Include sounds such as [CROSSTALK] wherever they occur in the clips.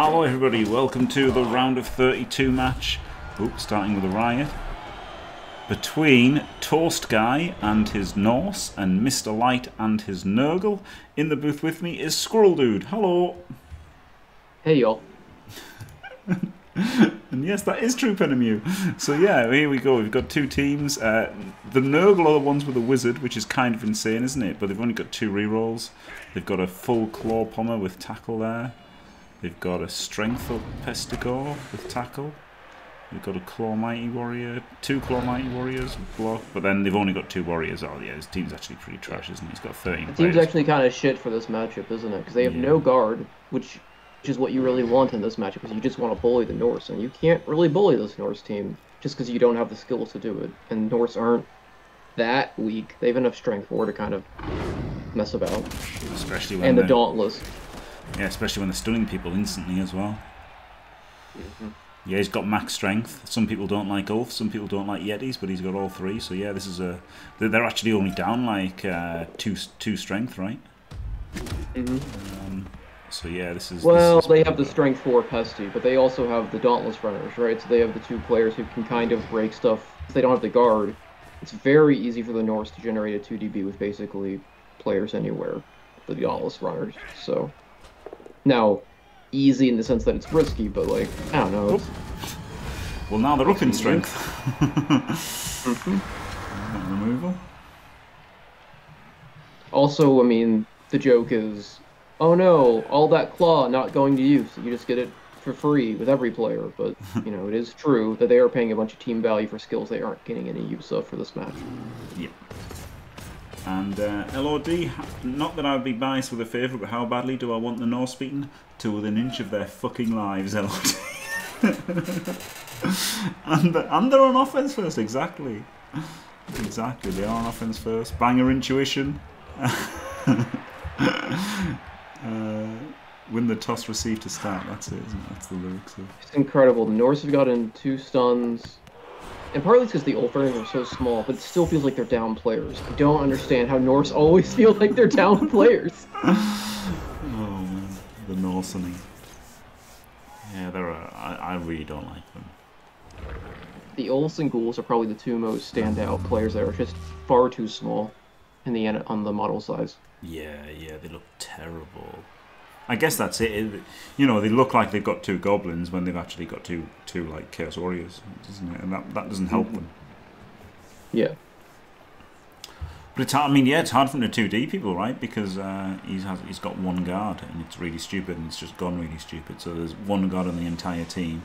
Hello everybody, welcome to the round of 32 match, Oops, starting with a riot, between Toast Guy and his Norse and Mr. Light and his Nurgle. In the booth with me is Squirrel Dude. Hello! Hey y'all. [LAUGHS] and yes, that is true, Penamew. So yeah, here we go. We've got two teams. Uh, the Nurgle are the ones with the Wizard, which is kind of insane, isn't it? But they've only got two rerolls. They've got a full Claw Pommer with Tackle there. They've got a Strength of Pestigor with Tackle. They've got a Claw Mighty Warrior, two Claw Mighty Warriors Block, but then they've only got two Warriors. Oh yeah, his team's actually pretty trash, isn't he? He's got 13 The players. team's actually kind of shit for this matchup, isn't it? Because they have Yeah. no guard, which, which is what you really want in this matchup, because you just want to bully the Norse, and you can't really bully this Norse team just because you don't have the skills to do it. And Norse aren't that weak. They have enough strength for to kind of mess about. especially when And the Dauntless. Yeah, especially when they're stunning people instantly as well. Mm-hmm. Yeah, he's got max strength. Some people don't like Ulf, some people don't like Yetis, but he's got all three. So yeah, this is a. They're actually only down like uh, two two strength, right? Um, so yeah, this is. Well, this is, they have the strength for Pesty, but they also have the Dauntless runners, right? So they have the two players who can kind of break stuff. They don't have the guard, it's very easy for the Norse to generate a 2DB with basically players anywhere, the Dauntless runners. So now, easy in the sense that it's risky, but like I don't know. Well, now they're up in strength. Mhm. [LAUGHS] Uh, Removal. Also, I mean, the joke is, oh no, all that claw not going to use. You just get it for free with every player. But [LAUGHS] you know, it is true that they are paying a bunch of team value for skills they aren't getting any use of for this match. Yeah. And uh, LOD, not that I would be biased with a favourite, but how badly do I want the Norse beaten? To within an inch of their fucking lives, LOD. [LAUGHS] and, and they're on offense first, exactly. Exactly, they are on offense first. Banger intuition. [LAUGHS] uh, win the toss, receive to start. That's it, isn't it? That's the lyrics of. It's incredible. The Norse have gotten two stuns, and partly it's because the runners are so small, but it still feels like they're down players. I don't understand how Norse always [LAUGHS] feel like they're down players. [LAUGHS] Oh man, the Norsening. Yeah, they're. Uh, I, I really don't like them. The Ulfs and Ghouls are probably the two most standout players that are just far too small in the on the model size. Yeah, yeah, they look terrible. I guess that's it. You know, they look like they've got two goblins when they've actually got two, two like chaos warriors, doesn't it? And that, that doesn't help them. Yeah. But it's hard, I mean, yeah, it's hard for the two D people, right? Because uh, he's has, he's got one guard, and it's really stupid, and it's just gone really stupid. So there's one guard on the entire team.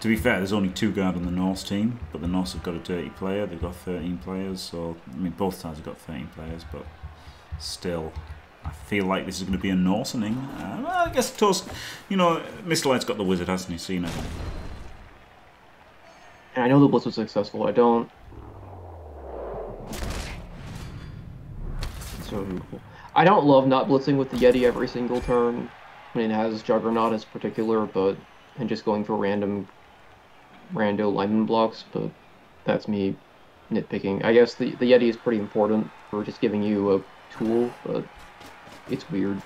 To be fair, there's only two guard on the Norse team, but the Norse have got a dirty player. They've got 13 players, so I mean, both sides have got 13 players, but still, I feel like this is going to be a Norsening. Uh, well, I guess Toast, you know, Mr. Light's got the wizard, hasn't he? So you know. And I know the Blitz was successful. I don't. So. I don't love not blitzing with the Yeti every single turn when it has Juggernaut as particular, but and just going for random rando lineman blocks, but that's me nitpicking. I guess the, the Yeti is pretty important for just giving you a tool, but it's weird.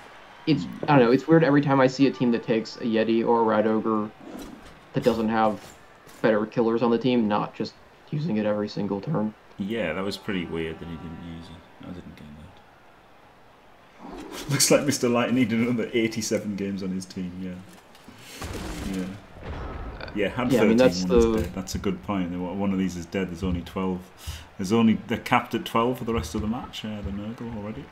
It's I don't know, it's weird every time I see a team that takes a Yeti or a Rat Ogre that doesn't have better killers on the team, not just using it every single turn. Yeah, that was pretty weird that he didn't use it. I didn't get that. [LAUGHS] Looks like Mr. Light needed another 87 games on his team, yeah. Yeah. Yeah, had Yeah, I 13 mean, that's the- dead. That's a good point. One of these is dead, there's only 12. There's only, they're capped at 12 for the rest of the match, uh, the Nurgle already.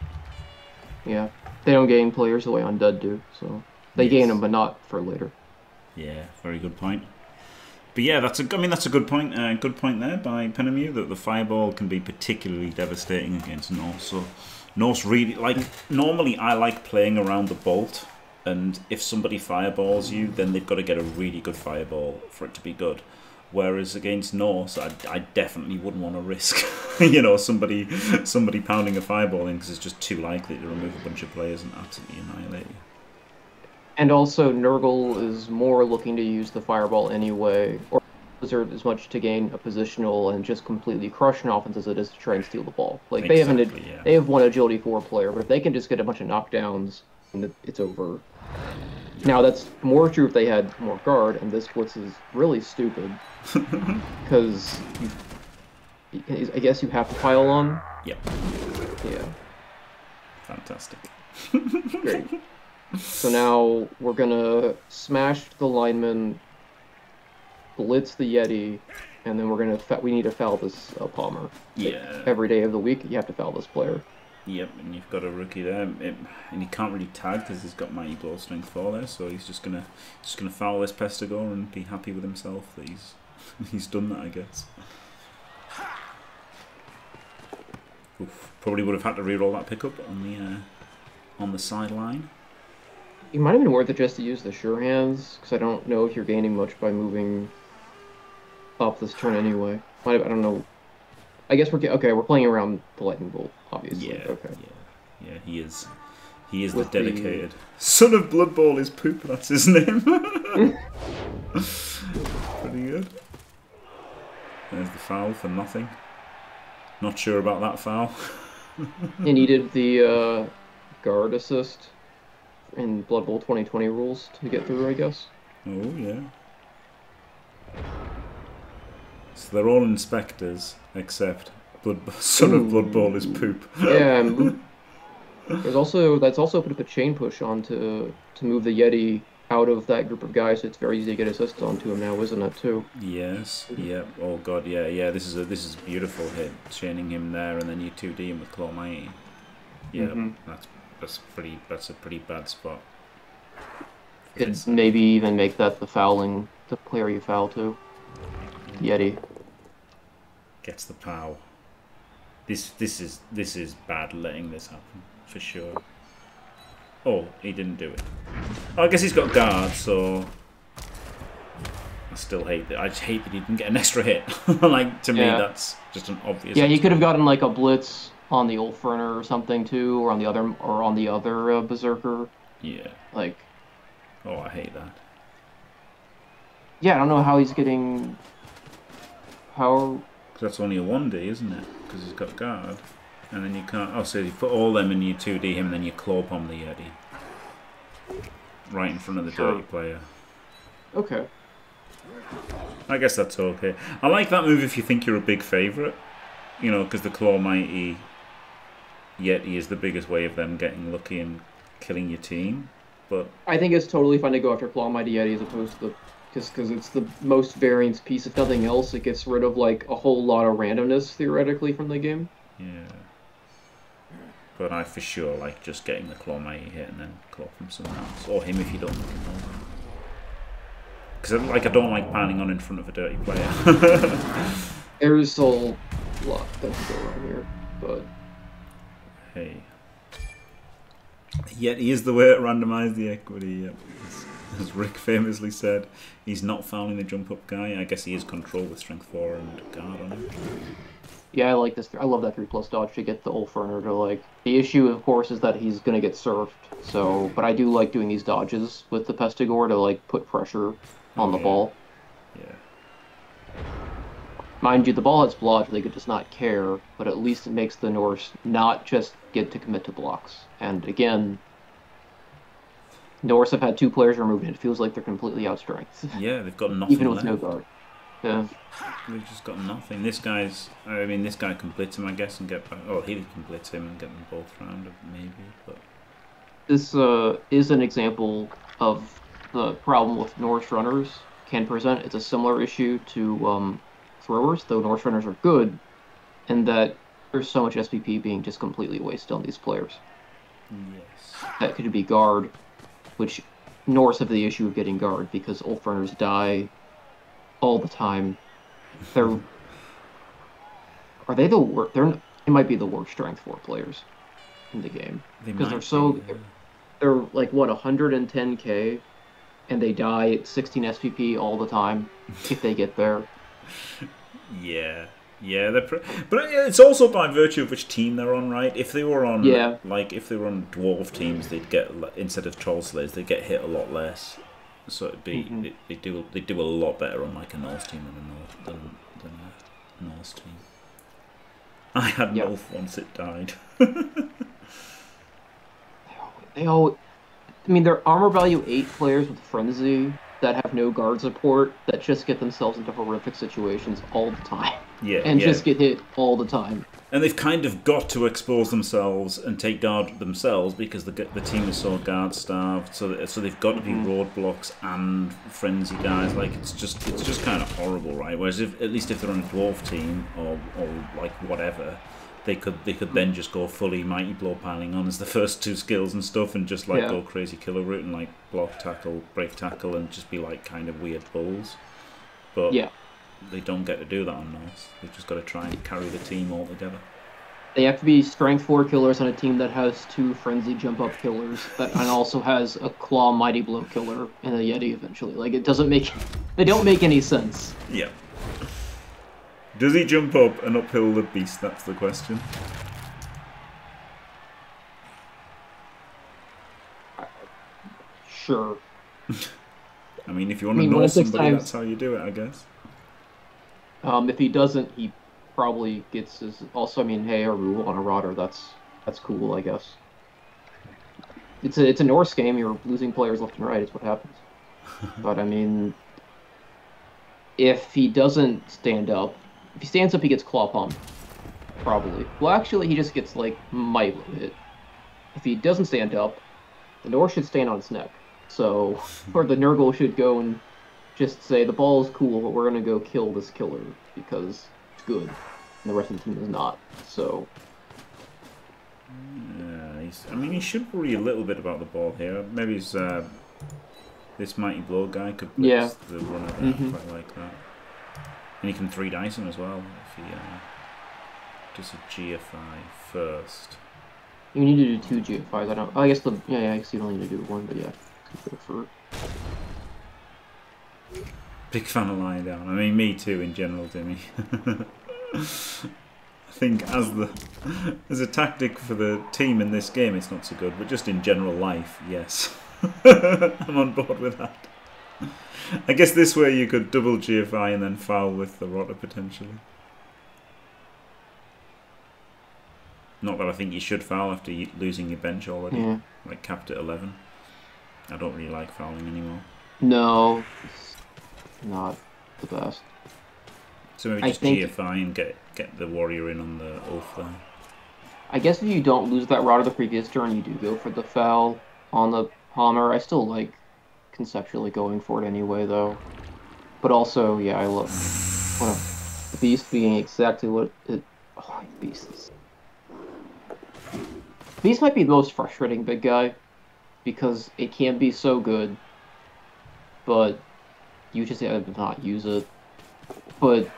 Yeah. They don't gain players the way Undead do, so they gain them, but not for later. Yeah, very good point. But yeah, that's a. I mean, that's a good point. Uh, good point there by Penamew that the fireball can be particularly devastating against Norse. So Norse really like. Normally, I like playing around the bolt, and if somebody fireballs you, then they've got to get a really good fireball for it to be good. Whereas against Norse, I, I definitely wouldn't want to risk, [LAUGHS] you know, somebody somebody pounding a fireball in because it's just too likely to remove a bunch of players and absolutely annihilate you. And also, Nurgle is more looking to use the fireball anyway, or Blizzard as much to gain a positional and just completely crush an offense as it is to try and steal the ball. Like they haven't, yeah. they have one agility four player, but if they can just get a bunch of knockdowns, it's over. Now that's more true if they had more guard, and this blitz is really stupid [LAUGHS] because I guess you have to pile on. Yep. Yeah. Fantastic. Great. [LAUGHS] So now we're gonna smash the lineman, blitz the Yeti, and then we're gonna fa- we need to foul this uh, Palmer. Yeah. Every day of the week, you have to foul this player. Yep, and you've got a rookie there, it, and he can't really tag because he's got mighty blow strength four there, so he's just gonna just gonna foul this Pestigor and be happy with himself that he's [LAUGHS] he's done that, I guess. Oof, probably would have had to re-roll that pickup on the uh, on the sideline. It might have been worth it just to use the sure hands because I don't know if you're gaining much by moving up this turn anyway. Might have, I don't know. I guess we're okay. We're playing around the lightning bolt, obviously. Yeah, Okay. yeah, yeah. He is, he is With the the- dedicated son of Blood Bowl is poop. That's his name. [LAUGHS] Pretty good. There's the foul for nothing. Not sure about that foul. [LAUGHS] he needed the uh, guard assist in Blood Bowl 2020 rules to get through, I guess. Oh yeah. So they're all inspectors except Blood [LAUGHS] son of Blood Bowl is poop. [LAUGHS] Yeah. and There's also that's also put up a chain push on to to move the Yeti out of that group of guys. So it's very easy to get assists onto him now, isn't it? Too. Yes. Yep. Oh god. Yeah. Yeah. This is a this is a beautiful hit. Chaining him there, and then you two D him with Claw Mighty. Yeah. Mhm. That's that's pretty. That's a pretty bad spot. Could maybe even make that the fouling the player you foul to. Yeti. Gets the pow. This this is this is bad letting this happen for sure. Oh, he didn't do it. Oh, I guess he's got guard, so I still hate that. I just hate that he didn't get an extra hit. [LAUGHS] like to me, Yeah. that's just an obvious. Yeah, he could have gotten like a blitz on the Ulfwerener or something too, or on the other or on the other uh, Berserker. Yeah. Like, Oh, I hate that. yeah, I don't know how he's getting. How 'Cause that's only a one D, isn't it? Because he's got guard, and then you can't. Oh, so you put all them and you two D him, and then you claw bomb the Yeti right in front of the Sure. dirty player. okay. I guess that's okay. I like that move if you think you're a big favourite, you know, because the Claw Mighty Yeti is the biggest way of them getting lucky and killing your team. But I think it's totally fun to go after Claw Mighty Yeti as opposed to the just because it's the most variance piece. If nothing else, it gets rid of like a whole lot of randomness theoretically from the game. yeah. But I for sure like just getting the Claw Mighty hit and then claw from someone else. Or him if you don't like him. Because like I don't like panning on in front of a dirty player. [LAUGHS] There's a lot that can go wrong here, but hey. Yet he is the way to randomise the equity. Yep. As- Rick famously said, he's not fouling the jump up guy. I guess he is control with strength four and guard on him. yeah, I like this. I love that three plus dodge to get the Ulfwerener to like. The issue, of course, is that he's gonna get surfed. So, but I do like doing these dodges with the Pestigor to like put pressure on Oh, the yeah. ball. Yeah. Mind you, the ball has blocked, they could just not care, but at least it makes the Norse not just get to commit to blocks. And again, Norse have had two players removed, and it feels like they're completely outstrength, Yeah, they've got [LAUGHS] nothing even with left. no guard. Yeah. They've just got nothing. This guy's. I mean, this guy can blitz him, I guess, and get back. Oh, he can blitz him and get them both round, maybe. But This uh, is an example of the problem with Norse runners can present. It's a similar issue to um, throwers, though Norse runners are good, in that there's so much SPP being just completely wasted on these players. yes. that could be guard, which Norse have the issue of getting guard because Ulf runners die all the time. They're are they the worst? They're it might be the worst strength four players in the game. because they're so- be, yeah. They're like what 110k, and they die at 16 SPP all the time if they get there. [LAUGHS] Yeah, yeah, they're pre- but it's also by virtue of which team they're on, right? If they were on, Yeah. like if they were on dwarf teams, they'd get instead of troll slayers, they'd get hit a lot less. So it'd be Mhm. they, they do they do a lot better on like a Norse team than a North than, than a Norse team. I had Yeah. North once; it died. [LAUGHS] They all I mean, they're armor value 8 players with Frenzy that have no guard support that just get themselves into horrific situations all the time. Yeah, [LAUGHS] And yeah. just get hit all the time. and they've kind of got to expose themselves and take guard themselves because the the team is so guard starved. So that, so they've got to be Mhm. roadblocks and frenzy guys. Like it's just it's just kind of horrible, right? Whereas if at least if they're on a dwarf team or or like whatever. They could they could then just go fully mighty blow piling on as the [LAUGHS] first two skills and stuff and just like Yeah. go crazy killer route and like block tackle break tackle and just be like kind of weird bulls, but Yeah. they don't get to do that on Norse. They've just got to try and carry the team all together. They have to be strength 4 killers on a team that has two Frenzy jump up killers that and also has a Claw Mighty Blow killer and a Yeti eventually. Like, it doesn't make. [LAUGHS] They don't make any sense. Yeah. Does he jump up and uphill the beast? That's the question. Sure. [LAUGHS] I mean, if you want I mean, to know somebody, times- that's how you do it, I guess. Um, if he doesn't, he probably gets his. Also, I mean, hey, a rule on a Rotter. That's that's cool, I guess. It's a it's a Norse game. You're losing players left and right. It's what happens. [LAUGHS] but I mean, if he doesn't stand up, if he stands up, he gets claw pumped. Probably. Well, actually, he just gets like might hit. If he doesn't stand up, the Norse should stand on its neck. So, [LAUGHS] or the Nurgle should go and just say the ball is cool, but we're gonna go kill this killer because it's good, and the rest of the team is not. So Yeah, he's, I mean, he should worry a little bit about the ball here. Maybe he's, uh, this mighty blow guy could Yeah. blitz the runner there. Mhm. quite like that. And you can three dice him as well if he uh, does a GFI first. you need to do two GFIs. I don't. I guess the yeah, yeah I guess you don't need to do one, but yeah, for Big fan of lying down. I mean, me too in general, Timmy. [LAUGHS] I think as the as a tactic for the team in this game, it's not so good, but just in general life, yes, [LAUGHS] I'm on board with that. I guess this way you could double GFI and then foul with the rotter potentially. Not that I think you should foul after you, losing your bench already, yeah. like capped at 11. I don't really like fouling anymore. No, it's not the best. So maybe just think- GFI and get get the warrior in on the oath there. I guess if you don't lose that route of the previous turn, you do go for the foul on the Palmer. I still like conceptually going for it anyway, though. But also, yeah, I love Beast being exactly what it. Oh, Beast is. Beast might be the most frustrating big guy because it can be so good, but you just have to not use it. But in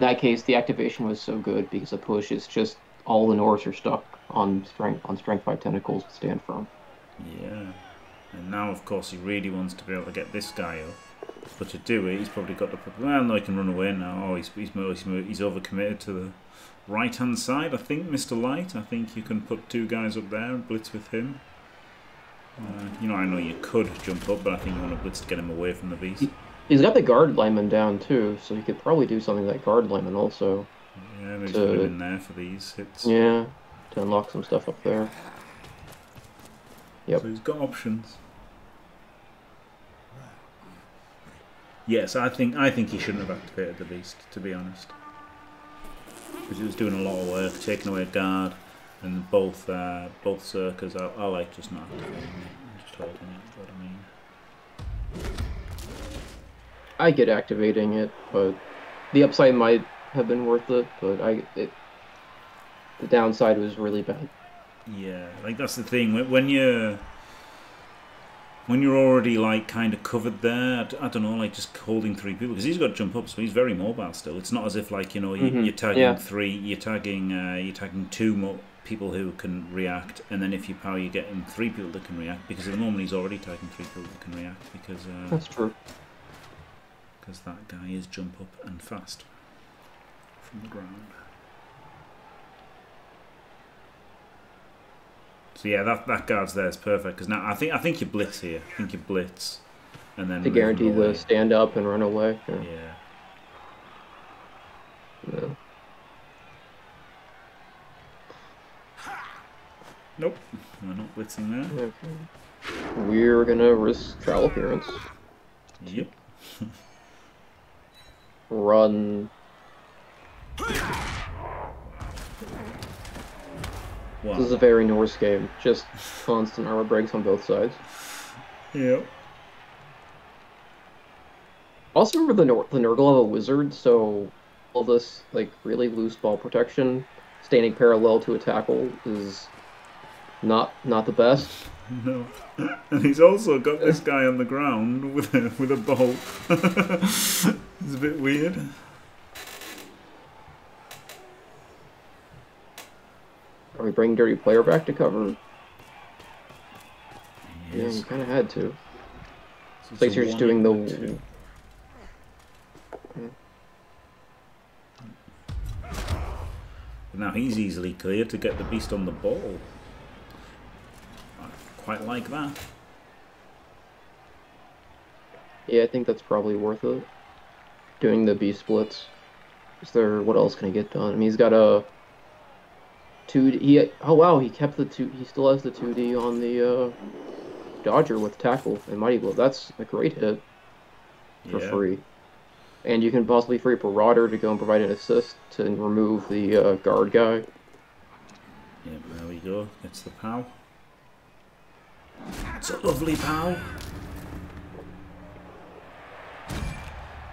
that case, the activation was so good because the push is just all the Norse are stuck on strength on strength five tentacles to stand firm. Yeah. And now, of course, he really wants to be able to get this guy up. But to do it, he's probably got the... put. Well, no, he can run away now. Oh, he's he's he's, he's overcommitted to the right hand side. I think, Mister Light. I think you can put two guys up there and blitz with him. Uh, you know, I know you could jump up, but I think you want to blitz to get him away from the beast. He's got the guard lineman down too, so he could probably do something like guard lineman also. Yeah, maybe To- put him in there for these hits. Yeah, to unlock some stuff up there. Yep. So he's got options. Yes, I think I think he shouldn't have activated the beast, to be honest, because he was doing a lot of work, taking away guard, and both uh, both circus. I, I like just not activating it, just holding it. What I mean. I get activating it, but the upside might have been worth it. But I, it, the downside was really bad. Yeah, like that's the thing when, when you're when you're already like kind of covered there. I don't know, like just holding three people because he's got to jump up, so he's very mobile still. It's not as if like you know you, Mhm, you're tagging yeah. three, you're tagging uh, you're tagging two more people who can react, and then if you power, you're getting three people that can react because at the moment he's already tagging three people that can react because uh, That's true. because that guy is jump up and fast from the ground. So yeah, that that guard's there is perfect because now I think I think you blitz here. I think you blitz, and then To guarantee the stand up and run away. Yeah. Yeah, yeah. nope, we're not blitzing there. Okay. we're gonna risk trial appearance. Yep. Run. [LAUGHS] Wow. This is a very Norse game. Just constant armor breaks on both sides. Yep. Also, remember the Nor- the Nurgle have a wizard, so all this like really loose ball protection, standing parallel to a tackle is not not the best. [LAUGHS] No. And he's also got this guy on the ground with a, with a bolt. [LAUGHS] it's a bit weird. Are we bringing Dirty Player back to cover? Yeah, you kind of had to. So It's like you're just doing the. two. Now he's easily cleared to get the beast on the ball. I quite like that. Yeah, I think that's probably worth it. Doing the B splits. Is there what else can he get done? I mean, he's got a two. He oh wow, he kept the two. He still has the two D on the uh, Dodger with tackle and Mighty Blow. That's a great hit for Yeah. free. And you can possibly free up a Rotter to go and provide an assist to remove the uh, guard guy. Yeah, there we go. It's the pow. It's a lovely pow.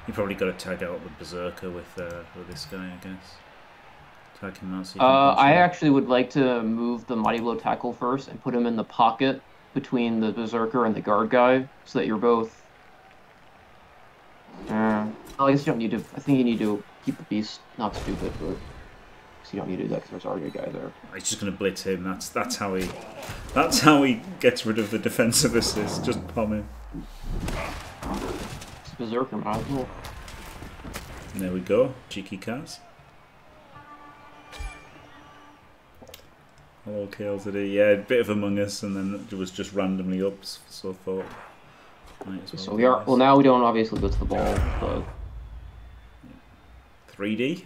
You probably got to tag out the berserker with uh, with this guy, I guess. Tag him out. So you can Uh, I actually would like to move the Mighty Blow tackle first and put him in the pocket between the Berserker and the guard guy, so that you're both. Uh, I guess you don't need to. I think you need to keep the beast not stupid, but 'cause you don't need to do that because there's already a guy there. He's just going to blitz him. That's that's how he that's how he gets rid of the defensive assist. Just palm him. It's Berserker, might as well. There we go. Cheeky Kaz. Hello, KLZD. Yeah, a bit of Among Us, and then it was just randomly ups. So I thought. Well So we are. Well, now we don't obviously go to the ball, but 3D.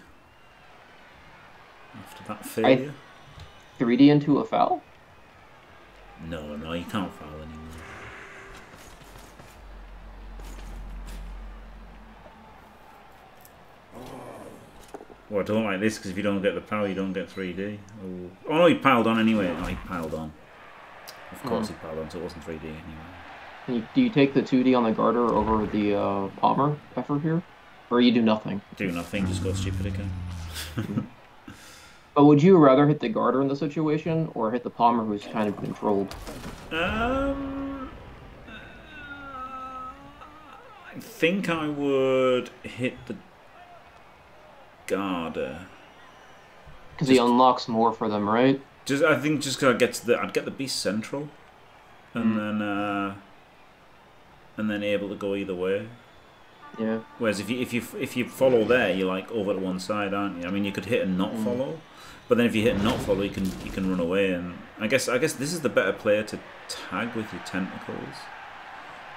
After that failure. 3D into a foul. No, no, you can't foul anymore. Well, I don't like this because if you don't get the power, you don't get 3D. Oh, oh no, he piled on anyway. No, he piled on. Of course, he piled on, so it wasn't 3D anyway. You, do you take the 2D on the Garter over the uh, Palmer effort here, or you do nothing? Do nothing, just go stupid again. [LAUGHS] But would you rather hit the Garter in the situation, or hit the Palmer who's kind of controlled? Um, I think I would hit the Garda. Because he unlocks more for them, right? Just I think just 'cause I get to the I'd get the beast central, and Mm. then uh, and then able to go either way. Yeah. Whereas if you if you if you follow there, you're like over to one side, aren't you? I mean, you could hit and not Mm. follow, but then if you hit and not follow, you can you can run away. And I guess I guess this is the better player to tag with your tentacles.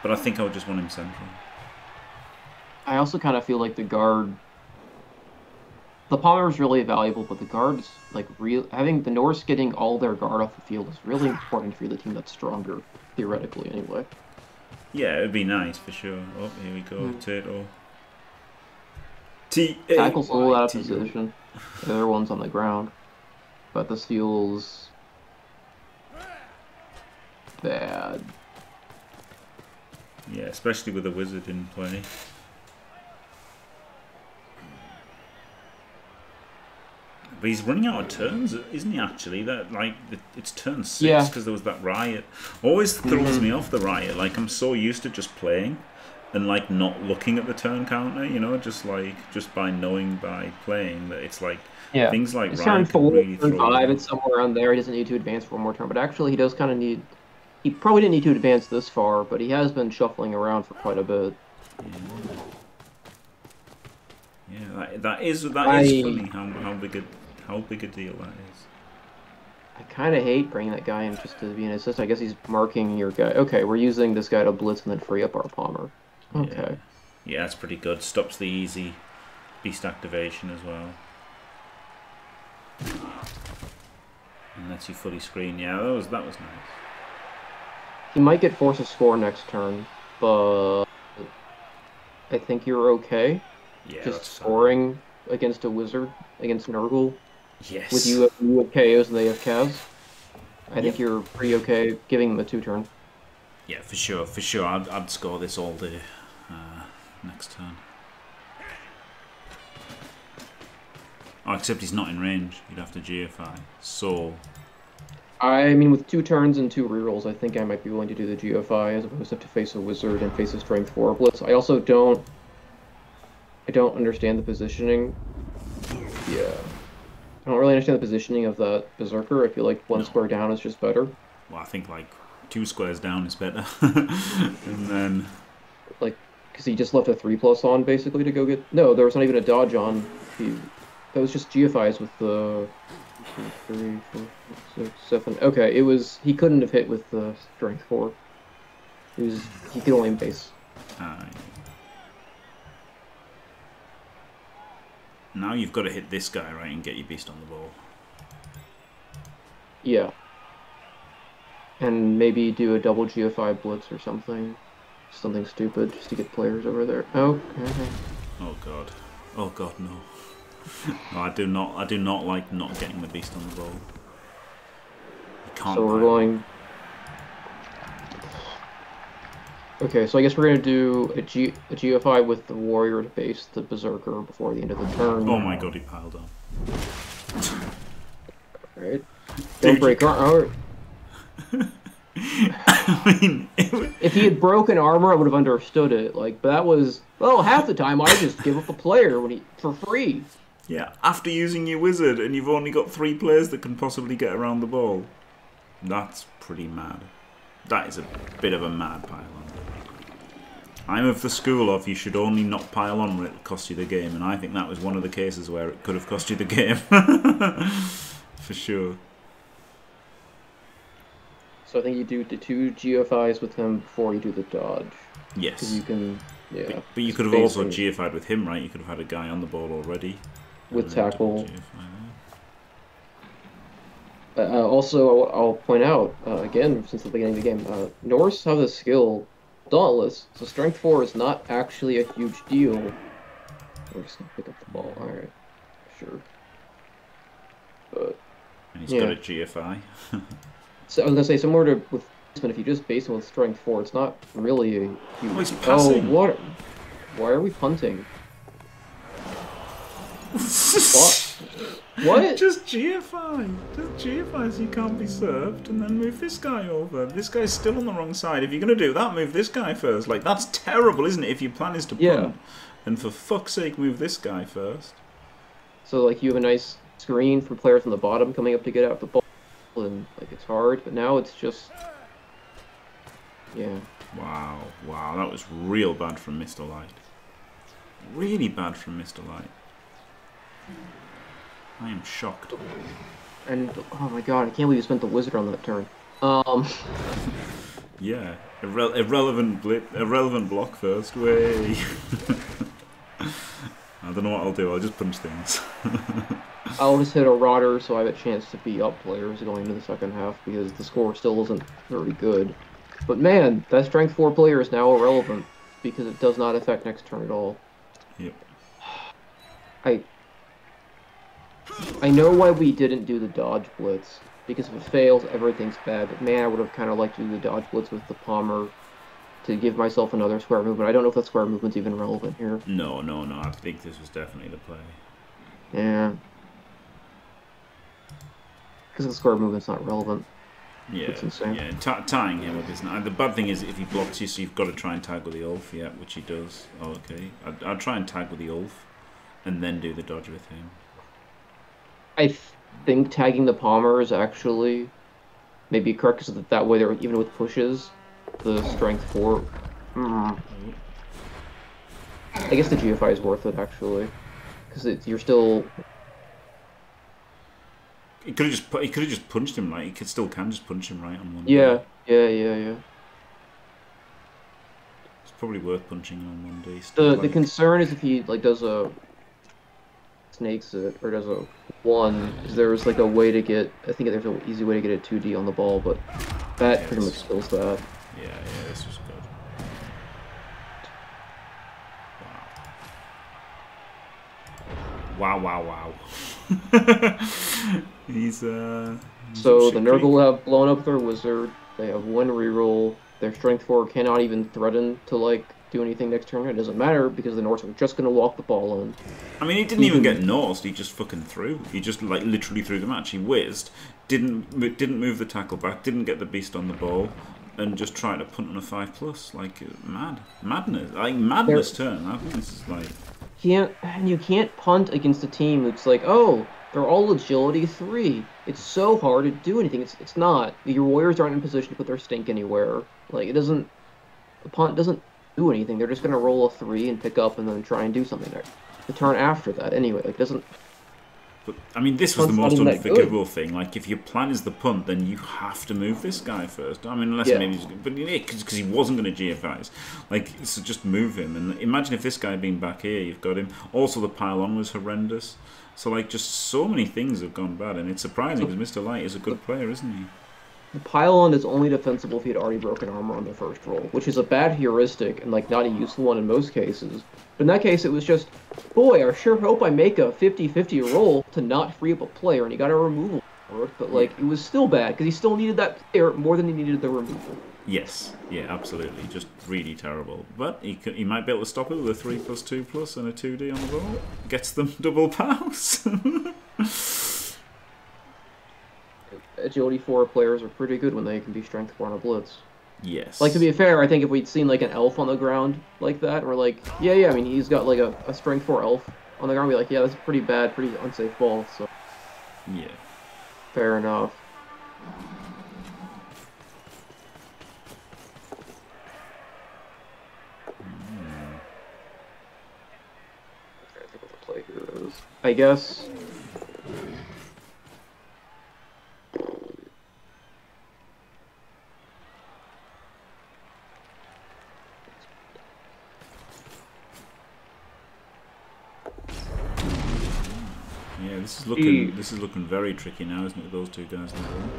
But I think I would just want him central. I also kind of feel like the guard. The Palmer is really valuable, but the guards, like, real having the Norse getting all their guard off the field is really important for the team that's stronger, theoretically, anyway. Yeah, it would be nice for sure. Oh, here we go, Mm. Tato. T Tackle's a little out of position. The other one's on the ground. But this feels bad. Yeah, especially with a wizard in play. But he's running out of turns, isn't he? Actually, that like it's turn six Yeah. because there was that riot. Always throws Mhm. me off the riot. Like I'm so used to just playing and like not looking at the turn counter. You know, just like just by knowing by playing that it's like Yeah. things like It's riot four, really turn throw. five, it's somewhere around there. He doesn't need to advance for one more turn, but actually he does kind of need. He probably didn't need to advance this far, but he has been shuffling around for quite a bit. Yeah, that, that is that is I- funny how how big a how big a deal that is. I kind of hate bringing that guy in just to be an assist. I guess he's marking your guy. Okay, we're using this guy to blitz and then free up our Palmer. Okay. Yeah, that's pretty good. Stops the easy beast activation as well. And lets you fully screen. Yeah, that was that was nice. he might get force a score next turn, but I think you're okay. Yeah, just fine. scoring against a wizard, against Nurgle, Yes. with you, you have KOs and they have Cavs. I think you're pretty okay giving them a two turn. Yeah, for sure, for sure. I'd, I'd score this all day uh, next turn. Oh, except he's not in range. You'd have to GFI. So, I mean, with two turns and two rerolls, I think I might be willing to do the GFI as opposed to have to face a wizard and face a strength four blitz. I also don't, I don't understand the positioning. Yeah, I don't really understand the positioning of the berserker. I feel like one No. square down is just better. well, I think like two squares down is better. [LAUGHS] and then, Like, because he just left a three plus on basically to go get. No, there was not even a dodge on. He, that was just GFIs with the. two, Three, four, six, seven. Okay, it was. He couldn't have hit with the strength four. He was. He could only base. uh, now you've got to hit this guy, right, and get your beast on the ball. Yeah. And maybe do a double GFI blitz or something. Something stupid just to get players over there. Oh, okay. Oh god. Oh god, no. [LAUGHS] no, I do not. I do not like not getting the beast on the ball. You can't. So we're going. Okay, so I guess we're gonna do a, G, a GFI with the warrior to base the berserker before the end of the turn. Oh my god, he piled up. Right. Don't you break armor. [LAUGHS] I mean, was, If he had broken armor, I would have understood it. Like, but that was well, half the time I just give up a player when he for free. yeah. After using your wizard, and you've only got three players that can possibly get around the ball. That's pretty mad. That is a bit of a mad pile on. I'm of the school of you should only not pile on when it cost you the game, and I think that was one of the cases where it could have cost you the game. [LAUGHS] For sure. So I think you do the two GFIs with him before you do the dodge. Yes. You can, yeah. But, but you could have also GFI'd with him, right? You could have had a guy on the ball already. With and then do tackle. Uh, uh, also, I'll, I'll point out uh, again since the beginning of the game, uh, Norse have the skill Dauntless, so Strength Four is not actually a huge deal. We're just gonna pick up the ball. All right, sure. But. And he's Yeah. got a GFI. [LAUGHS] so I was gonna say similar to with if you just base him with Strength Four, it's not really a huge. Oh, he's oh, what? Why are we punting? [LAUGHS] What? What? Just GFI. Just GFI so you can't be served, and then move this guy over. This guy's still on the wrong side. If you're going to do that, move this guy first. Like, that's terrible, isn't it? If your plan is to punt. Yeah. And for fuck's sake, move this guy first. So like you have a nice screen for players on the bottom coming up to get out the ball, and like it's hard. But now it's just, yeah. Wow. Wow, that was real bad from Mr. Light. Really bad from Mr. Light. I am shocked. And oh my god, I can't believe you spent the wizard on that turn. Um, [LAUGHS] Yeah. Irre- irrelevant blip, irrelevant block first. Way. [LAUGHS] I don't know what I'll do. I'll just punch things. [LAUGHS] I'll just hit a rotter so I have a chance to be up players going into the second half because the score still isn't very good. But man, that strength four player is now irrelevant because it does not affect next turn at all. Yep. I I know why we didn't do the dodge blitz because if it fails, everything's bad. But man, I would have kind of liked to do the dodge blitz with the Palmer to give myself another square movement. I don't know if that square movement's even relevant here. No, no, no. I think this was definitely the play. Yeah. Because the square movement's not relevant. Yeah, insane. yeah. Tying him up isn't. The bad thing is if he blocks you, so you've got to try and tag with the Ulf. Yeah, which he does. Oh, okay. I'll, try and tag with the Ulf, and then do the dodge with him. I think tagging the Palmer is actually maybe correct because that way, they're even with pushes, the strength four. Mm. I guess the GFI is worth it actually, because you're still He could have just he could have just punched him. Right, he could still can just punch him right on one. yeah day. yeah yeah yeah. it's probably worth punching on one day. The still, the like- concern is if he like does a snakes it or does a one, is there's like a way to get I think there's an easy way to get a two D on the ball, but that Yeah, pretty much kills that. Yeah, yeah, this was good. Wow. Wow, wow, wow. [LAUGHS] he's, uh... He's so the Nurgle have blown up their wizard. They have one reroll. Their strength four cannot even threaten to, like, do anything next turn. It doesn't matter because the Norse are just going to walk the ball in. I mean, he didn't even get Norsed. He just fucking threw. He just, like, literally threw the match. He whizzed, didn't didn't move the tackle back, didn't get the beast on the ball, and just tried to punt on a 5 plus. Like, mad. Madness. Like, madness turn. I think this is, like can't and you can't punt against a team that's like, oh, they're all agility three. It's so hard to do anything. It's it's not. Your warriors aren't in position to put their stink anywhere. Like it doesn't. The punt doesn't do anything. They're just gonna roll a three and pick up and then try and do something there. The turn after that, anyway, like doesn't but I mean, this was the most unforgivable thing. Like, if your plan is the punt, then you have to move this guy first. I mean, unless yeah. maybe, but yeah, because he wasn't going to GFIs. Like, so just move him. And imagine if this guy had been back here, you've got him. Also, the pylon was horrendous. So, like, just so many things have gone bad, and it's surprising because Mr. Light is a good player, isn't he? The pylon is only defensible if he had already broken armor on the first roll, which is a bad heuristic and like not a useful one in most cases. But in that case, it was just, boy, I sure hope I make a 50-50 roll to not free up a player, and he got a removal for. But like, it was still bad because he still needed that player more than he needed the removal. Yes, yeah, absolutely, just really terrible. But he could, he might be able to stop it with a three plus two plus and a two D on the ball. Gets them [LAUGHS] double pounds. [LAUGHS] Agility four players are pretty good when they can be strength four on a blitz. Yes. Like to be fair, I think if we'd seen like an elf on the ground like that, we're like, yeah, yeah. I mean, he's got like a, a strength four elf on the ground. We're like, yeah, that's a pretty bad, pretty unsafe ball. So. Yeah. Fair enough. Hmm. I guess this is looking he, this is looking very tricky now, isn't it? Those two guys in the room.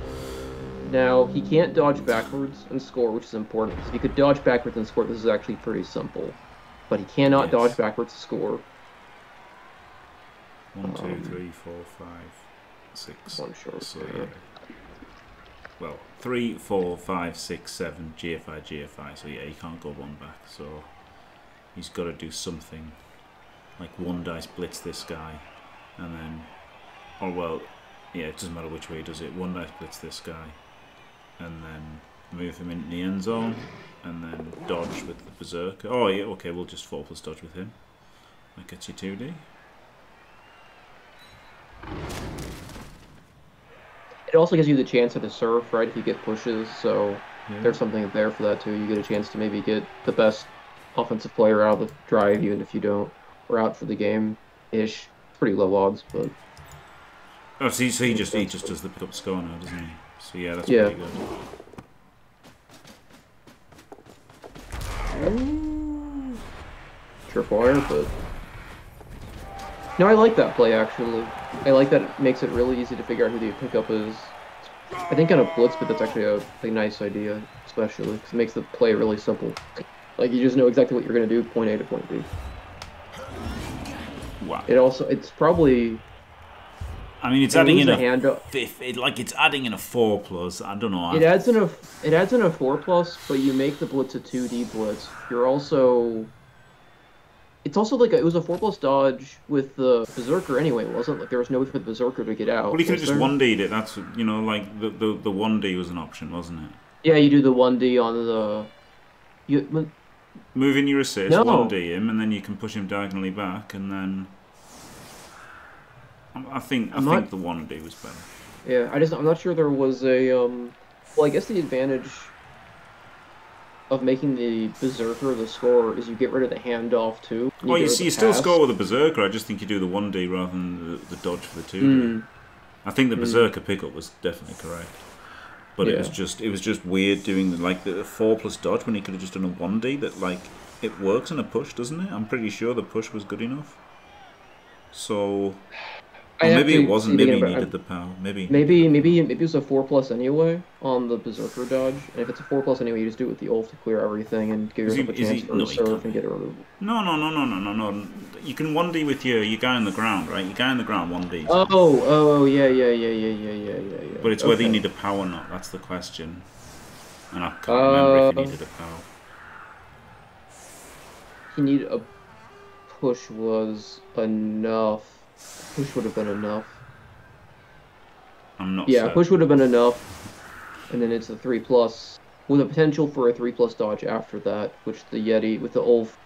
Now he can't dodge backwards and score, which is important because if he could dodge backwards and score, this is actually pretty simple. But he cannot yes. dodge backwards to score. One, two, um, three, four, five, six. One short. So, yeah. Well, three, four, five, six, seven. GFI, GFI. So yeah, he can't go one back. So he's got to do something, like one dice blitz this guy, and then or well, yeah, it doesn't matter which way he does it. One dice blitz this guy, and then move him into the end zone, and then dodge with the berserker. Oh yeah, okay, we'll just four plus dodge with him. That gets you two D. It also gives you the chance at the surf, right? If you get pushes, so yeah. there's something there for that too. You get a chance to maybe get the best offensive player out of the drive, even if you don't, or out for the game ish. Pretty low odds, but Oh, so he, so he just he just does the pick up score now, doesn't he? So yeah, that's yeah. pretty good. Tripwire, but no, I like that play actually. I like that it makes it really easy to figure out who the pickup is. I think on a blitz, but that's actually a, a nice idea, especially because it makes the play really simple. Like you just know exactly what you're gonna do, point A to point B. Wow. It also it's probably I mean, it's adding in a hand fifth. It, like it's adding in a four plus. I don't know. It adds in a it adds in a four plus, but you make the blitz a two D blitz. You're also. It's also like a, it was a four plus dodge with the berserker anyway, wasn't it? Like there was no way for the berserker to get out. Well, you could have just one D'd it. That's you know like the the the one D was an option, wasn't it? Yeah, you do the one D on the. You. Moving your assist, no. one D him, and then you can push him diagonally back, and then. I think I I'm think not, the one D was better. Yeah, I just I'm not sure there was a um. Well, I guess the advantage of making the berserker the score is you get rid of the handoff too. You well, you see, you still score with a berserker. I just think you do the one D rather than the, the, dodge for the two D. Mm. I think the hmm. berserker mm. pickup was definitely correct. But yeah. it was just it was just weird doing the, like the four plus dodge when he could have just done a one D that like it works in a push, doesn't it? I'm pretty sure the push was good enough. So well, maybe it wasn't. Maybe he needed I, the power. Maybe. Maybe maybe maybe it's a four plus anyway on the berserker dodge, and if it's a four plus anyway, you just do it with the ult to clear everything and give yourself he, a chance he, for no, serve and get a removal. No, no, no, no, no, no, no. You can one D with your your guy on the ground, right? Your guy on the ground one D. Oh, oh, oh, yeah, yeah, yeah, yeah, yeah, yeah, yeah. But it's okay. whether you need a power or not. That's the question. And I can't uh, remember if he uh, needed a power. He needed a push was enough Push would have been enough. I'm not. Yeah, certain. push would have been enough, and then it's a three plus with a potential for a three plus dodge after that, which the Yeti with the Ulf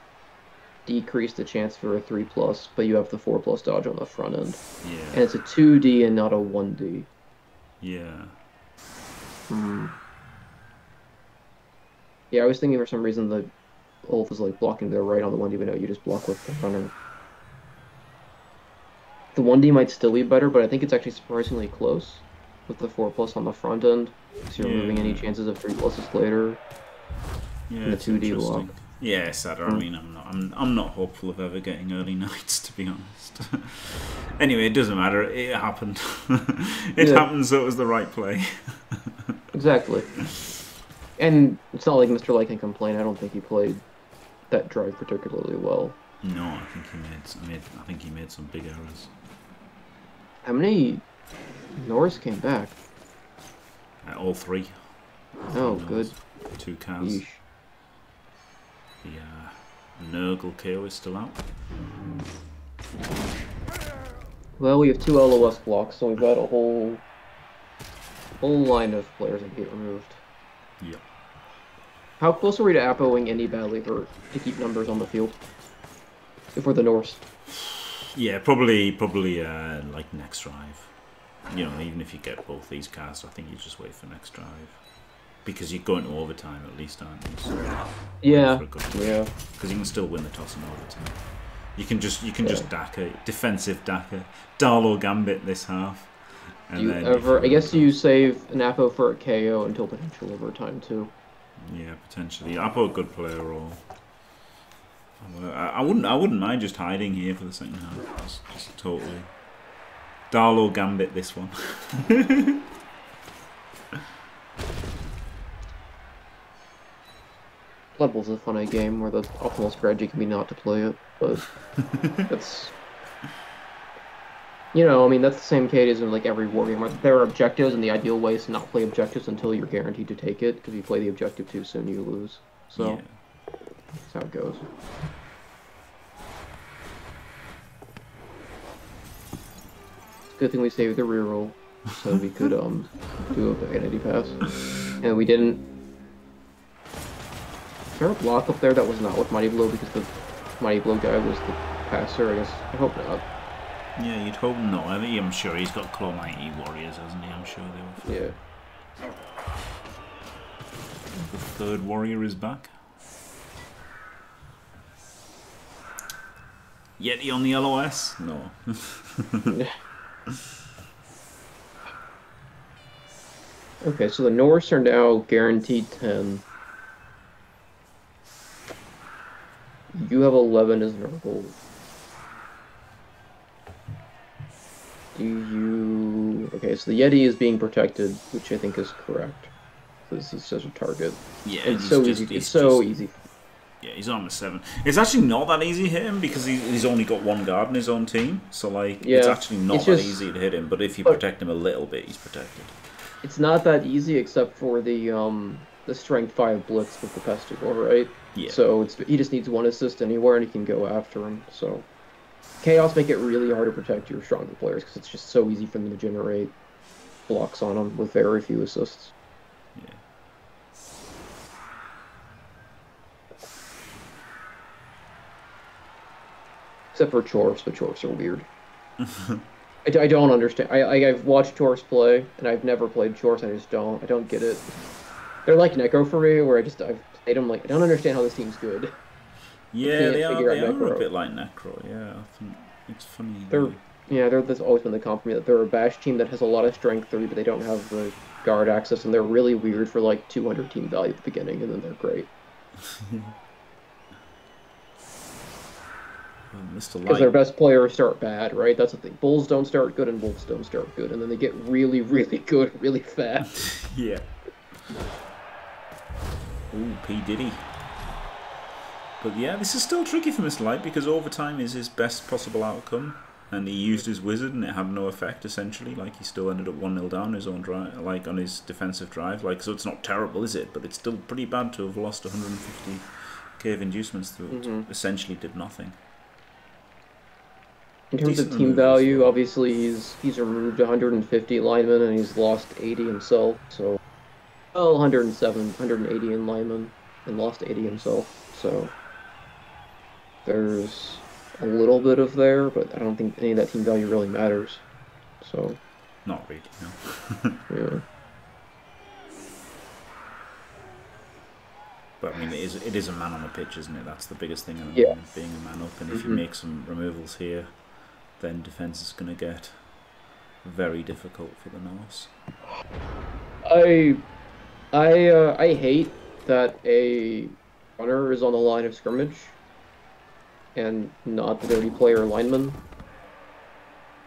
decreased the chance for a three plus, but you have the four plus dodge on the front end, Yeah. and it's a two D and not a one D. Yeah. Hmm. Yeah, I was thinking for some reason that Ulf is like blocking to the right on the one D, but no, you just block with the runner. The one D might still be better, but I think it's actually surprisingly close with the four plus on the front end. So you're removing any chances of three pluses later. Yeah. The it's 2D interesting. block. Yeah, it's sadder. I Mm. mean, I'm not. I'm. I'm not hopeful of ever getting early [LAUGHS] nights, to be honest. [LAUGHS] anyway, it doesn't matter. It happened. [LAUGHS] it Yeah. happened, so it was the right play. Exactly. And it's not like Mr. Light can complain. I don't think he played that drive particularly well. No, I think he made. s- made I think he made some big errors. How many Norris came back? Uh, all three. Oh, good. Two cows. Yeesh. The uh, Nurgle KO is still out. Well, we have two LOS blocks, so we've got a whole whole line of players that get removed. Yeah. How close are we to Apoing any badly hurt to keep numbers on the field? If we're the Norse. Yeah, probably, probably uh, like next drive. You know, even if you get both these cars, I think you just wait for next drive because you're going to overtime at least, aren't you? So, Yeah. Yeah. because you can still win the toss in overtime. You can just you can Yeah. just Daka defensive Daka Darlo Gambit this half. And Do you then ever? I guess you save an Apo for a KO until potential overtime too. Yeah, potentially. Apo a good player or. I, wouldn't. I wouldn't mind just hiding here for the second half. Just, just totally. Darlo Gambit this one. [LAUGHS] Bowl's a funny game where the optimal strategy can be not to play it, but [LAUGHS] that's. You know, I mean, that's the same case in like every war game. Where there are objectives, and the ideal way is to not play objectives until you're guaranteed to take it. Because if you play the objective too soon, you lose. So yeah. That's how it goes. Good thing we saved the reroll, so we [LAUGHS] could um do a vanity pass, and we didn't. Is there a block up there that was not with Mighty Blow because the Mighty Blow guy was the passer? I guess I hope not. Yeah, you'd hope not. I mean, I'm sure he's got Claw Mighty Warriors, hasn't he? I'm sure they were. Yeah. The third warrior is back. Yeti on the LOS? No. [LAUGHS] Okay, so the Norse are now guaranteed 10. You have 11 as Nurgle. Do you... Okay, so the Yeti is being protected, which I think is correct. This is such a target. Yeah, It's so just- easy. It's so easy. Yeah, he's on the seven. It's actually not that easy to hit him because he, he's only got one guard in his own team. So like, it's actually not it's that just- easy to hit him. But if you protect him a little bit, he's protected. It's not that easy except for the um the strength 5 blitz with the Pestigor, right? Yeah. So it's he just needs one assist anywhere and he can go after him. So chaos make it really hard to protect your stronger players because it's just so easy for them to generate blocks on them with very few assists. Yeah. Except for Chorfs, but Chorfs are weird. [LAUGHS] I don't understand. I, I I've watched Chorfs play and I've never played Chorfs. I just don't. I don't get it. They're like Necro for me, where I just I've played them like I don't understand how this team's good. Yeah, they are. They are a bit like Necro. Yeah, I think it's funny. They're yeah, they're that's always been the comp for me that they're a bash team that has a lot of strength three, but they don't have the guard access, and they're really weird for like 200 team value at the beginning, and then they're great. [LAUGHS] Mr. Because their best players start bad, right? That's the thing. Bulls don't start good and Wolves don't start good, and then they get really, really [LAUGHS] good really fast. [LAUGHS] Yeah. Ooh, P. Diddy. But yeah, this is still tricky for Mr. Light because overtime is his best possible outcome. And he used his wizard and it had no effect essentially. Like he still ended up 1 0 down his own drive, like on his defensive drive. Like, so it's not terrible, is it? But it's still pretty bad to have lost 150 k of inducements to Mhm. essentially did nothing. In terms Decent of team value, obviously he's he's removed 150 linemen and he's lost 80 himself. So, well, 107, 180 in linemen and lost 80 himself. So there's a little bit of there, but I don't think any of that team value really matters. So Not really, no. [LAUGHS] yeah, But I mean, it is it is a man on the pitch, isn't it? That's the biggest thing. Yeah. being a man up, and if you Mhm. make some removals here, then defense is going to get very difficult for the Norse. I I uh, I hate that a runner is on the line of scrimmage and not the dirty player lineman.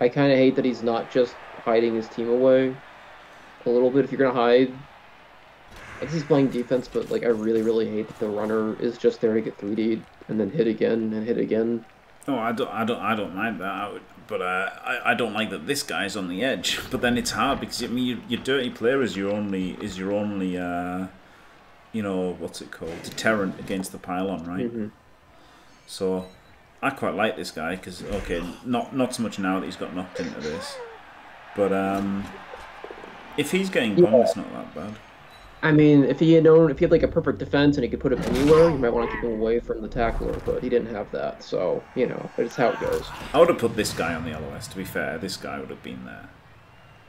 I kind of hate that he's not just hiding his team away a little bit. If you're gonna hide, I guess he's playing defense, but like I really really hate that the runner is just there to get 3D and then hit again and hit again. Oh, I don't, I don't, I don't mind that. I would, but uh, I, I don't like that this guy's on the edge. [LAUGHS] But then it's hard because I mean, your, your dirty player is your only, is your only, uh, you know, what's it called, deterrent against the pylon, right? Mhm. So I quite like this guy because okay, not not so much now that he's got knocked into this, but um, if he's getting bombed, it's not that bad. I mean, if he had known, if he had like a perfect defense and he could put him anywhere, you might want to keep him away from the tackler. But he didn't have that, so you know, it's how it goes. I would have put this guy on the LOS. To be fair, this guy would have been there.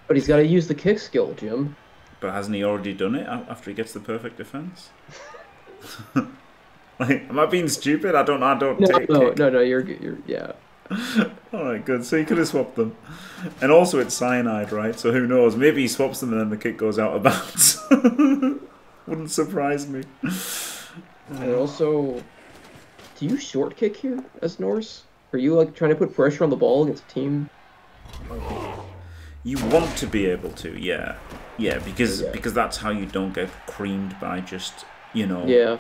But he's got to use the kick skill, Jim. But hasn't he already done it after he gets the perfect defense? [LAUGHS] [LAUGHS] like, am I being stupid? I don't. I don't No, take. no, kick. no, no. You're, you're, yeah. [LAUGHS] All right, good. So he could have swapped them, and also it's cyanide, right? So who knows? Maybe he swaps them and then the kick goes out of [LAUGHS] bounds. [LAUGHS] Wouldn't surprise me. And also, do you short kick here as Norse? Are you like trying to put pressure on the ball against a team? You want to be able to, yeah, yeah, because Yeah. because that's how you don't get creamed by just you know Yeah.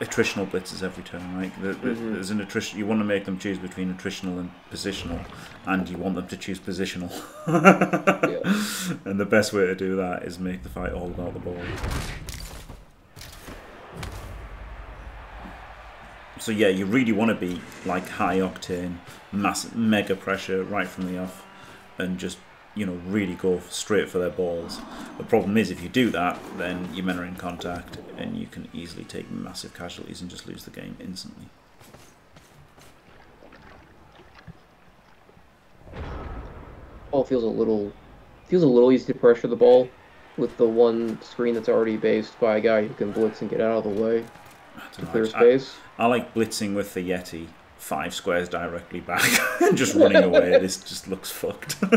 Attritional blitzes every turn, right? There- Mhm. There's an attrition. You want to make them choose between attritional and positional, and you want them to choose positional. Yeah. [LAUGHS] And the best way to do that is make the fight all about the ball. So yeah, you really want to be like high octane, mass, mega pressure right from the off, and just you know really go straight for their balls. The problem is if you do that, then your men are in contact, and you can easily take massive casualties and just lose the game instantly. Ball feels a little feels a little easy to pressure the ball with the one screen that's already based by a guy who can blitz and get out of the way I clear I- space. I like blitzing with the Yeti five squares directly back [LAUGHS] and just running away. This just looks fucked. [LAUGHS]